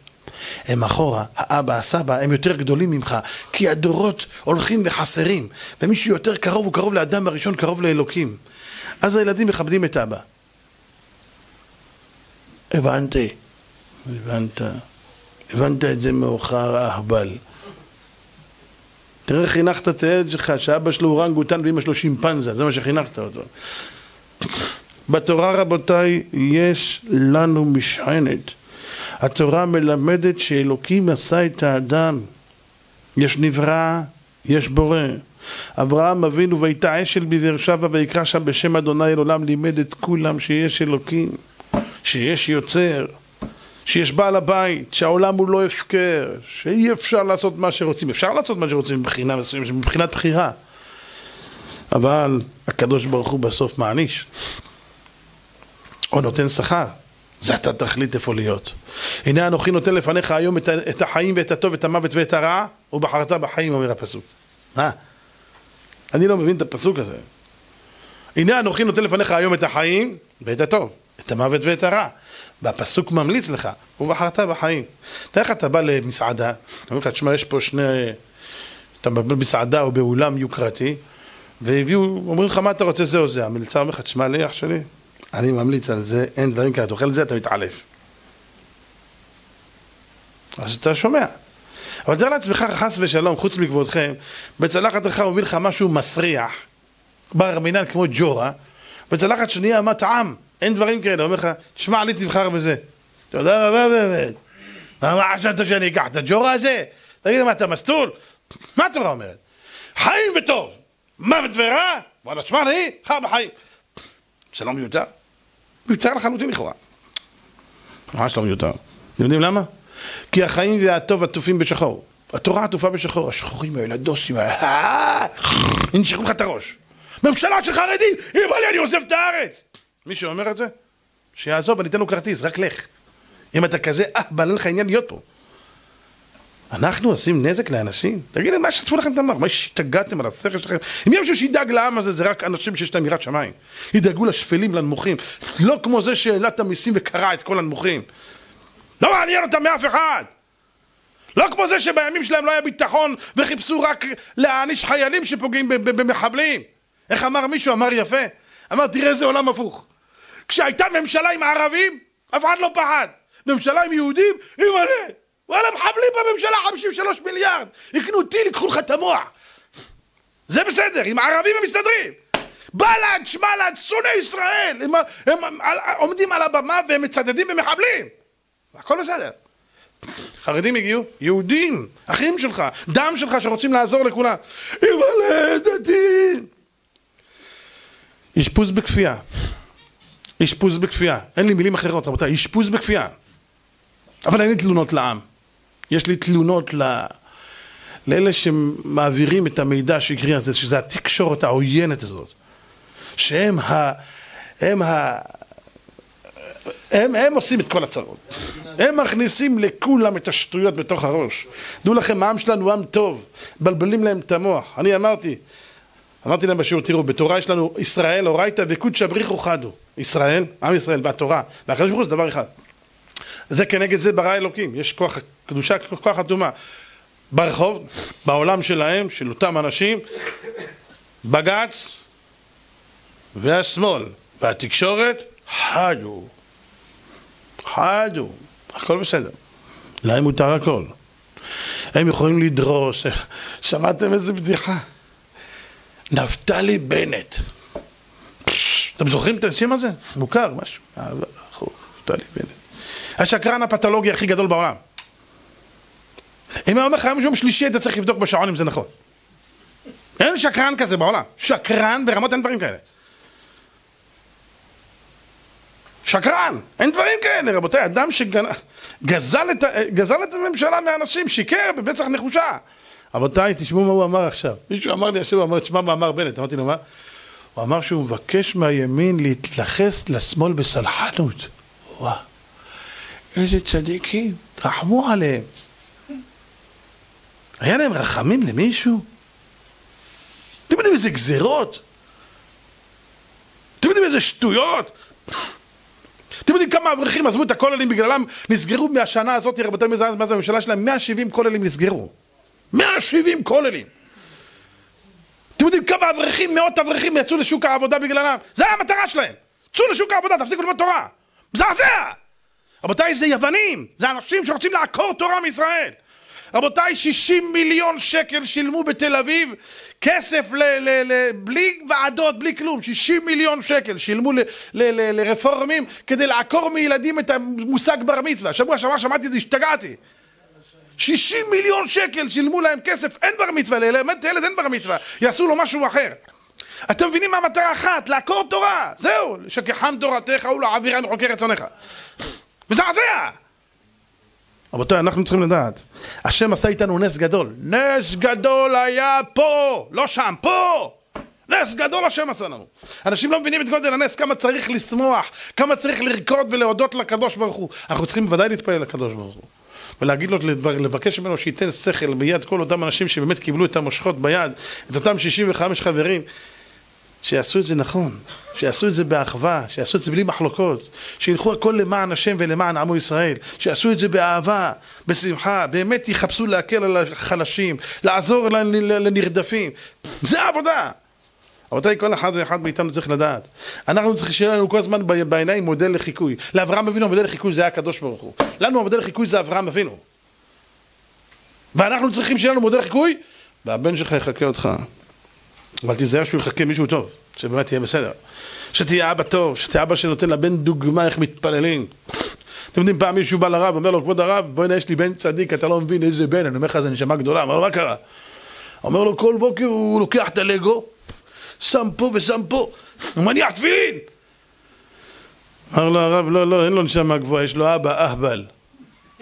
הם אחורה, האבא, הסבא, הם יותר גדולים ממך, כי הדורות הולכים וחסרים, ומי שיותר קרוב הוא קרוב לאדם הראשון, קרוב לאלוקים. אז הילדים מכבדים את אבא. הבנתי, הבנת, הבנת את זה מאוחר, אהבל. תראה איך חינכת את הילד שלך, שאבא שלו אורנגוטן ואמא שלו שימפנזה, זה מה שחינכת אותו. בתורה רבותיי יש לנו משענת. התורה מלמדת שאלוקים עשה את האדם. יש נברא, יש בורא. אברהם אבינו והייתה אשל בבאר שבע ויקרא שם בשם אדוני אל עולם לימד את כולם שיש אלוקים, שיש יוצר, שיש בעל הבית, שהעולם הוא לא הפקר, שאי אפשר לעשות מה שרוצים, אפשר לעשות מה שרוצים מבחינה מסוימת, מבחינת בחירה אבל הקדוש ברוך הוא בסוף מעניש או נותן שכר. זה אתה תחליט איפה להיות. הנה אנוכי נותן לפניך היום את, החיים ואת הטוב, את המוות ואת הרע, ובחרת בחיים, אומר הפסוק. מה? אני לא מבין את הפסוק הזה. הנה אנוכי נותן לפניך היום את החיים ואת הטוב, את המוות ואת הרע. והפסוק ממליץ לך, ובחרת בחיים. תראה איך אתה בא למסעדה, אתה אומר לך, תשמע, יש פה שני... אתה במסעדה או באולם יוקרתי, והביאו, אומרים לך, מה אתה רוצה זה או זה? המלצר אומר לך, תשמע לי, אח שלי, אני ממליץ על זה, אין דברים כאלה, אתה אוכל את זה, אתה מתעלף. אז אתה שומע. אבל תאר לעצמך, חס ושלום, חוץ מכבודכם, בצלחת אחת הוא מביא לך משהו מסריח, בר מינן כמו ג'ורה, בצלחת שנייה, מה טעם? אין דברים כאלה, אומר לך, תשמע לי תבחר בזה. תודה רבה באמת. מה חשבת שאני אקח את הג'ורה הזה? תגיד, מה אתה מסטול? מה התורה אומרת? חיים וטוב, מוות ורע, וואלה, תשמע לי, חר בחיים. זה לא מיותר. מיותר לחלוטין לכאורה. ממש לא מיותר. אתם יודעים למה? כי החיים והטוב עטופים בשחור. התורה עטופה בשחור, השחורים האלה, הדוסים האלה, ינשכו לך את הראש. ממשלה של חרדים, בא לי אני עוזב את הארץ. מי שאומר את זה, שיעזוב, אני אתן לו כרטיס, רק לך. אם אתה כזה, אה, בעל לך עניין להיות פה. אנחנו עושים נזק לאנשים? תגידו, מה שטפו לכם את המוח? מה השתגעתם על השכל שלכם? אם יש מישהו שידאג לעם הזה, זה רק אנשים שיש להם יראת שמיים. ידאגו לשפלים, לנמוכים. לא כמו זה שהעלה את המיסים וקרע את כל הנמוכים. לא מעניין אותם מאף אחד! לא כמו זה שבימים שלהם לא היה ביטחון וחיפשו רק להעניש חיילים שפוגעים במחבלים. איך אמר מישהו? אמר יפה. אמר, תראה איזה עולם הפוך. כשהייתה ממשלה עם ערבים, אף אחד לא פחד. ממשלה עם יהודים, היא מלא. וואלה, מחבלים בממשלה 53 מיליארד. יקנו טיל, ייקחו לך את המוח. זה בסדר, עם ערבים הם מסתדרים. בל"ד, שמל"ד, שונאי ישראל. הם, הם, הם עומדים על הבמה והם מצדדים במחבלים. הכל בסדר. חרדים הגיעו, יהודים, אחים שלך, דם שלך שרוצים לעזור לכולם. ימלא דתיים. אשפוז בכפייה. אשפוז בכפייה. אין לי מילים אחרות, רבותיי, אשפוז בכפייה. אבל אין לי תלונות לעם. יש לי תלונות ל... לאלה שמעבירים את המידע השקרי הזה, שזה התקשורת העוינת הזאת, שהם ה... הם ה... הם, הם עושים את כל הצרות. הם מכניסים לכולם את השטויות בתוך הראש. דעו לכם, העם שלנו עם טוב, מבלבלים להם את המוח. אני אמרתי, אמרתי להם בשיעור, תראו, בתורה יש לנו ישראל, אורייתא וקודשא בריחו חדו. ישראל, עם ישראל והתורה, והקדוש ברוך הוא זה דבר אחד. זה כנגד זה ברא אלוקים, יש כוח קדושה, כוח אטומה. ברחוב, בעולם שלהם, של אותם אנשים, בג"ץ והשמאל והתקשורת חדו, חדו, הכל בסדר, להם מותר הכל. הם יכולים לדרוס, שמעתם איזה בדיחה? נפתלי בנט. אתם זוכרים את השם הזה? מוכר, משהו. נפתלי בנט. השקרן הפתולוגי הכי גדול בעולם. אם אני אומר לך היום יום שלישי אתה צריך לבדוק בשעון אם זה נכון. אין שקרן כזה בעולם. שקרן ברמות אין דברים כאלה. שקרן, אין דברים כאלה, רבותיי, אדם שגזל את, את הממשלה מהאנשים, שיקר בבצח נחושה. רבותיי, תשמעו מה הוא אמר עכשיו. מישהו אמר לי, הוא אמר, תשמע מה אמר בנט, אמרתי לו, מה? הוא אמר שהוא מבקש מהימין להתייחס לשמאל בסלחנות. וואו. איזה צדיקים, רחמו עליהם. היה להם רחמים למישהו? אתם יודעים איזה גזירות? אתם יודעים איזה שטויות? אתם יודעים כמה אברכים עזבו את הכוללים בגללם נסגרו מהשנה הזאת, רבותיי, מה זה הממשלה שלהם? 170 כוללים נסגרו. 170 כוללים. אתם יודעים כמה אברכים, מאות אברכים יצאו לשוק העבודה בגללם? זה היה המטרה שלהם. צאו לשוק העבודה, תפסיקו ללמוד תורה. מזעזע! רבותיי, זה יוונים, זה אנשים שרוצים לעקור תורה מישראל. רבותיי, 60 מיליון שקל שילמו בתל אביב כסף ל, ל, ל, בלי ועדות, בלי כלום, 60 מיליון שקל שילמו ל, ל, ל, לרפורמים כדי לעקור מילדים את המושג בר מצווה. שבוע שעבר שמעתי את זה, השתגעתי. 60 מיליון שקל שילמו להם כסף, אין בר מצווה, ללמד את הילד אין בר מצווה, יעשו לו משהו אחר. אתם מבינים מה המטרה אחת? לעקור תורה, זהו, שכחם תורתך ולעבירה מחוקי רצונך. מזעזע! רבותיי, אנחנו צריכים לדעת, השם עשה איתנו נס גדול. נס גדול היה פה, לא שם, פה! נס גדול השם עשה לנו. אנשים לא מבינים את גודל הנס, כמה צריך לשמוח, כמה צריך לרקוד ולהודות לקדוש ברוך הוא. אנחנו צריכים בוודאי להתפלל לקדוש ברוך הוא. ולהגיד לו, לבקש ממנו שייתן שכל ביד כל אותם אנשים שבאמת קיבלו את המושכות ביד, את אותם 65 חברים, שיעשו את זה נכון, שיעשו את זה באחווה, שיעשו את זה בלי מחלוקות, שילכו הכל למען השם ולמען עמו ישראל, שיעשו את זה באהבה, בשמחה, באמת יחפשו להקל על החלשים, לעזור לנרדפים, זה העבודה. רבותיי, כל אחד ואחד מאיתנו צריך לדעת. אנחנו צריכים שיהיה לנו כל הזמן בעיניים מודל לחיקוי. לאברהם אבינו המודל לחיקוי זה היה הקדוש ברוך הוא. לנו המודל לחיקוי זה אברהם אבינו. ואנחנו צריכים שיהיה לנו מודל לחיקוי, והבן שלך יחכה אותך. אבל תיזהר שהוא יחכה מישהו טוב, שבאמת יהיה בסדר. שתהיה אבא טוב, שתהיה אבא שנותן לבן דוגמה איך מתפללים. אתם יודעים, פעם מישהו בא לרב, אומר לו, כבוד הרב, בוא'נה, יש לי בן צדיק, אתה לא מבין איזה בן, אני אומר לך, זה נשמה גדולה, אמר לו, מה קרה? אומר לו, כל בוקר הוא לוקח את הלגו, שם פה ושם פה, הוא מניח תפילין. אמר לו הרב, לא, לא, אין לו נשמה גבוהה, יש לו אבא אהבל.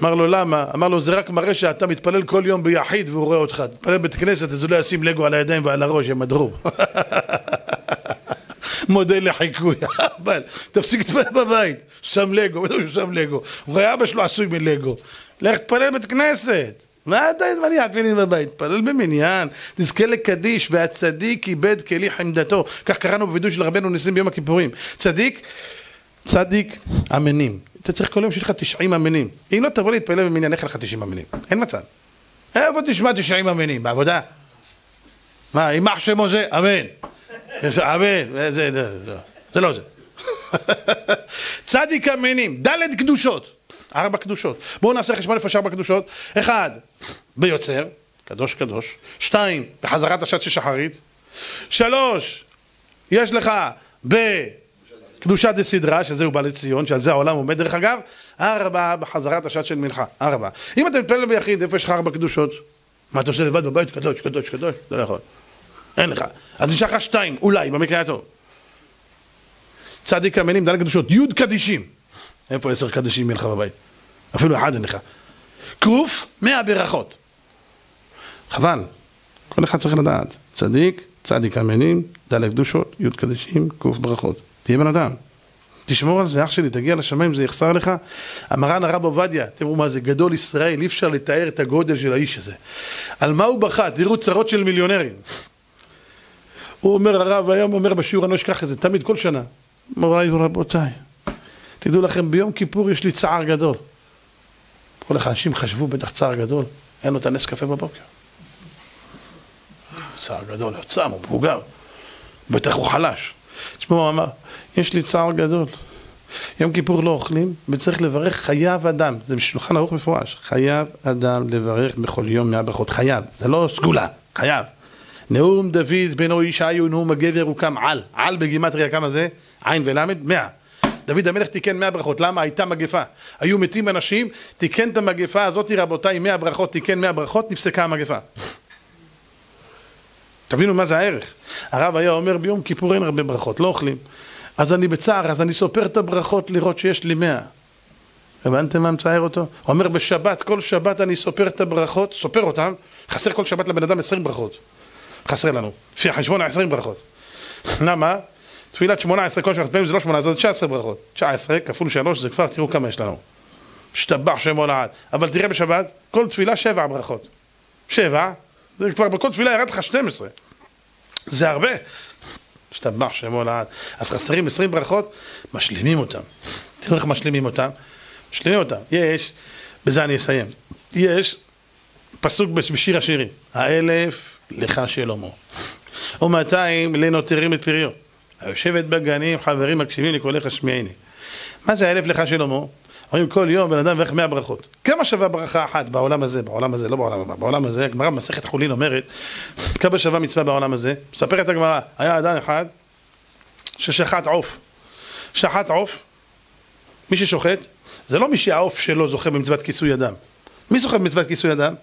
אמר לו למה? אמר לו זה רק מראה שאתה מתפלל כל יום ביחיד והוא רואה אותך. תתפלל בית כנסת אז הוא לא ישים לגו על הידיים ועל הראש, הם הדרוב. מודל לחיקוי, אבל תפסיק להתפלל בבית, שם לגו, שם לגו. הוא רואה אבא שלו עשוי מלגו. לך תתפלל בית כנסת. מה אתה מניח תפילין בבית? תפלל במניין, תזכה לקדיש, והצדיק איבד כלי חמדתו. כך קראנו בווידוי של רבנו ניסים ביום הכיפורים. צדיק, צדיק אמנים. אתה צריך כל יום שיש לך 90 אמנים. אם לא תבוא להתפלל במניין, איך לך 90 אמנים? אין מצב. איפה תשמע 90 אמנים? בעבודה? מה, יימח שמו זה? אמן. אמן. זה, לא זה. צדיק אמינים, ד' קדושות. ארבע קדושות. בואו נעשה חשבון איפה יש ארבע קדושות. אחד, ביוצר, קדוש קדוש. שתיים, בחזרת השעת של שחרית. שלוש, יש לך בקדושת דסדרה, שזהו בא לציון, שעל זה העולם עומד דרך אגב. ארבע, בחזרת השעת של מנחה. ארבע. אם אתה מתפלל ביחיד, איפה יש לך ארבע קדושות? מה אתה עושה לבד בבית? קדוש, קדוש, קדוש? זה לא יכול. אין לך. אז נשאר לך שתיים, אולי, במקרה הטוב. צדיק אמינים, ד' קדושות, י' קדישים. איפה עשר קדישים יהיה לך בבית? אפילו אחד אין לך. קוף, מאה ברכות. חבל. כל אחד צריך לדעת. צדיק, צדיק אמינים, ד' קדושות, י' קדישים, קוף ברכות. תהיה בן אדם. תשמור על זה, אח שלי, תגיע לשמיים, זה יחסר לך. המרן הרב עובדיה, תראו מה זה, גדול ישראל, אי אפשר לתאר את הגודל של האיש הזה. על מה הוא בכה? תראו צרות של מיליונרים. הוא אומר, הרב היום אומר בשיעור, אני לא אשכח את זה, תמיד, כל שנה. מוריי ורבותיי, תדעו לכם, ביום כיפור יש לי צער גדול. כל האנשים חשבו בטח צער גדול, אין לו את הנס קפה בבוקר. צער גדול, יוצא, הוא מבוגר, בטח הוא חלש. תשמעו, הוא אמר, יש לי צער גדול. יום כיפור לא אוכלים, וצריך לברך חייב אדם, זה בשולחן ערוך מפורש, חייב אדם לברך בכל יום מאה ברכות, חייב, זה לא סגולה, חייב. נאום דוד בנו ישעיו נאום הגבר הוקם על, על בגימטריה כמה זה? עין ולמד? מאה. דוד המלך תיקן מאה ברכות, למה? הייתה מגפה. היו מתים אנשים, תיקן את המגפה הזאת, רבותיי, מאה ברכות, תיקן מאה ברכות, נפסקה המגפה. תבינו מה זה הערך. הרב היה אומר ביום כיפור אין הרבה ברכות, לא אוכלים. אז אני בצער, אז אני סופר את הברכות לראות שיש לי מאה. הבנתם מה מצער אותו? הוא אומר בשבת, כל שבת אני סופר את הברכות, סופר אותן, חסר כל שבת לבן אדם עשרים ברכות. חסר לנו. לפי החשבון העשרים ברכות. למה? תפילת שמונה עשרה כל שבת פעמים זה לא שמונה, זה תשע עשרה ברכות. תשע עשרה כפול שלוש זה כבר, תראו כמה יש לנו. השתבח שמו לעד. אבל תראה בשבת, כל תפילה שבע ברכות. שבע, זה כבר בכל תפילה ירד לך 12. זה הרבה. השתבח שמו לעד. אז חסרים עשרים ברכות, משלימים אותם. תראו איך משלימים אותם. משלימים אותם. יש, בזה אני אסיים. יש פסוק בשיר השירים. האלף לך שלמה. ומאתיים לנותרים את פריו. היושבת בגנים, חברים מקשיבים לקולך שמיעיני. מה זה האלף לך שלמה? אומרים כל יום בן אדם מברך מאה ברכות. כמה שווה ברכה אחת בעולם הזה, בעולם הזה, לא בעולם הבא, בעולם הזה, הגמרא במסכת חולין אומרת, כמה שווה מצווה בעולם הזה? מספרת הגמרא, היה אדם אחד ששחט עוף. שחט עוף, מי ששוחט, זה לא מי שהעוף שלו זוכה במצוות כיסוי אדם. מי זוכה במצוות כיסוי אדם?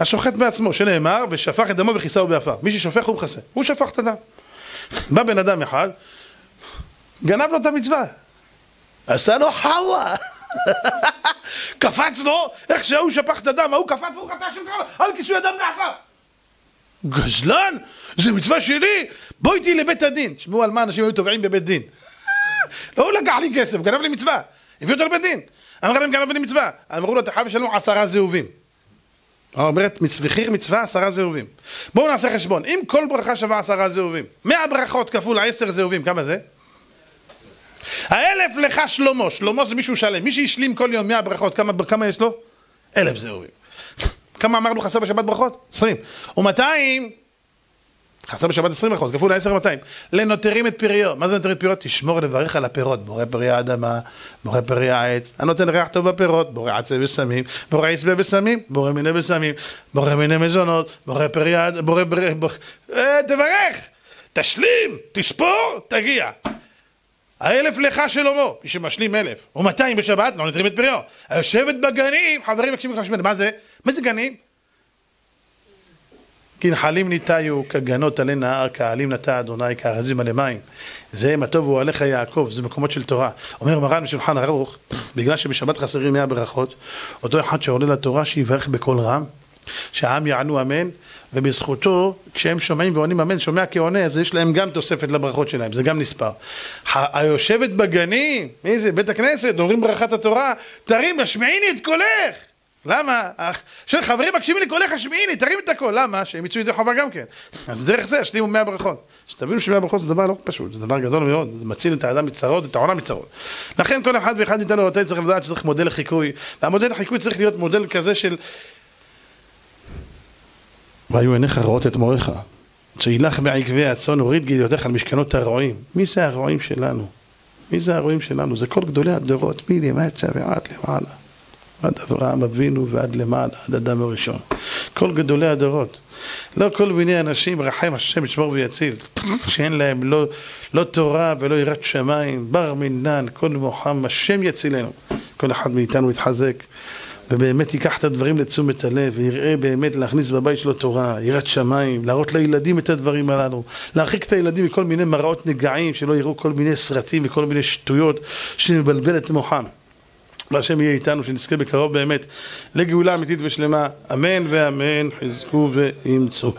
השוחט בעצמו, שנאמר, ושפך את דמו וכיסהו בעפר. מי ששופך הוא מכסה, הוא שפך את הדם. בא בן אדם אחד, גנב לו את המצווה. עשה לו חאווה. קפץ לו, איך שההוא שפך את הדם, ההוא קפץ והוא חטא שם כמה, על כיסוי הדם בעפר. גזלן, זה מצווה שלי, בוא איתי לבית הדין. תשמעו על מה אנשים היו תובעים בבית דין. לא הוא לקח לי כסף, גנב לי מצווה. הביא אותו לבית דין. אמר להם גנב לי מצווה. אמרו לו, אתה חייב לשלם עשרה זהובים. אומרת, מחיר מצווה עשרה זהובים. בואו נעשה חשבון, אם כל ברכה שווה עשרה זהובים, מאה ברכות כפול עשר זהובים, כמה זה? האלף לך שלמה, שלמה זה מישהו שלם, מי שהשלים כל יום מאה ברכות, כמה, כמה יש לו? אלף זהובים. כמה אמרנו חסר בשבת ברכות? עשרים. ומאתיים חסר בשבת עשרים ברכות, כפול עשר ומאתיים. לנותרים את פריו. מה זה נותרים את פריו? תשמור לברך על הפירות. בורא פרי האדמה, בורא פרי העץ, הנותן ריח טוב בפירות, בורא עצי בסמים, בורא עצבי בסמים, בורא מיני בסמים, בורא מיני מזונות, בורא פרי האדמה, בורא. בורא... אה, תברך! תשלים! תספור! תגיע. האלף לך שלמה, מי שמשלים אלף, ומאתיים בשבת, לא נותרים את פריו. היושבת בגנים, חברים מקשיבים לך מה זה? מה זה גנים? כי נחלים ניטיו, כגנות עלי נהר, כעלים נטע אדוני, כארזים עלי מים. זה מה טובו עליך יעקב, זה מקומות של תורה. אומר מרן בשולחן ערוך, בגלל שבשבת חסרים מאה ברכות, אותו אחד שעולה לתורה שיברך בקול רם, שהעם יענו אמן, ובזכותו, כשהם שומעים ועונים אמן, שומע כעונה, אז יש להם גם תוספת לברכות שלהם, זה גם נספר. היושבת בגנים, מי זה? בית הכנסת, אומרים ברכת התורה, תרים, השמעיני את קולך. למה? חברים מקשיבים לי קולך, שמעי לי, תרים את הקול, למה? שהם יצאו ידי חובה גם כן. אז דרך זה ישלימו מאה ברכות. שתבינו שמאה ברכות זה דבר לא פשוט, זה דבר גדול מאוד, זה מציל את האדם מצרות, את העולם מצרות. לכן כל אחד ואחד מאיתנו רוצה צריך לדעת שצריך מודל לחיקוי, והמודל לחיקוי צריך להיות מודל כזה של... והיו עיניך רואות את מוריך, שילך בעקבי הצאן הוריד גדיותיך על משכנות הרועים. מי זה הרועים שלנו? מי זה הרועים שלנו? זה כל גדולי הדורות, מלמטה ועד למעלה. עד אברהם אבינו ועד למעלה, עד אדם הראשון. כל גדולי הדורות. לא כל מיני אנשים, רחם השם ישמור ויציל, שאין להם לא, לא תורה ולא יראת שמיים, בר מינן, כל מוחם, השם יצילנו. כל אחד מאיתנו יתחזק. ובאמת ייקח את הדברים לתשומת הלב, ויראה באמת להכניס בבית שלו תורה, יראת שמיים, להראות לילדים את הדברים הללו, להרחיק את הילדים מכל מיני מראות נגעים, שלא יראו כל מיני סרטים וכל מיני שטויות שמבלבל את מוחם. והשם יהיה איתנו, שנזכה בקרוב באמת לגאולה אמיתית ושלמה, אמן ואמן, חזקו ואמצו.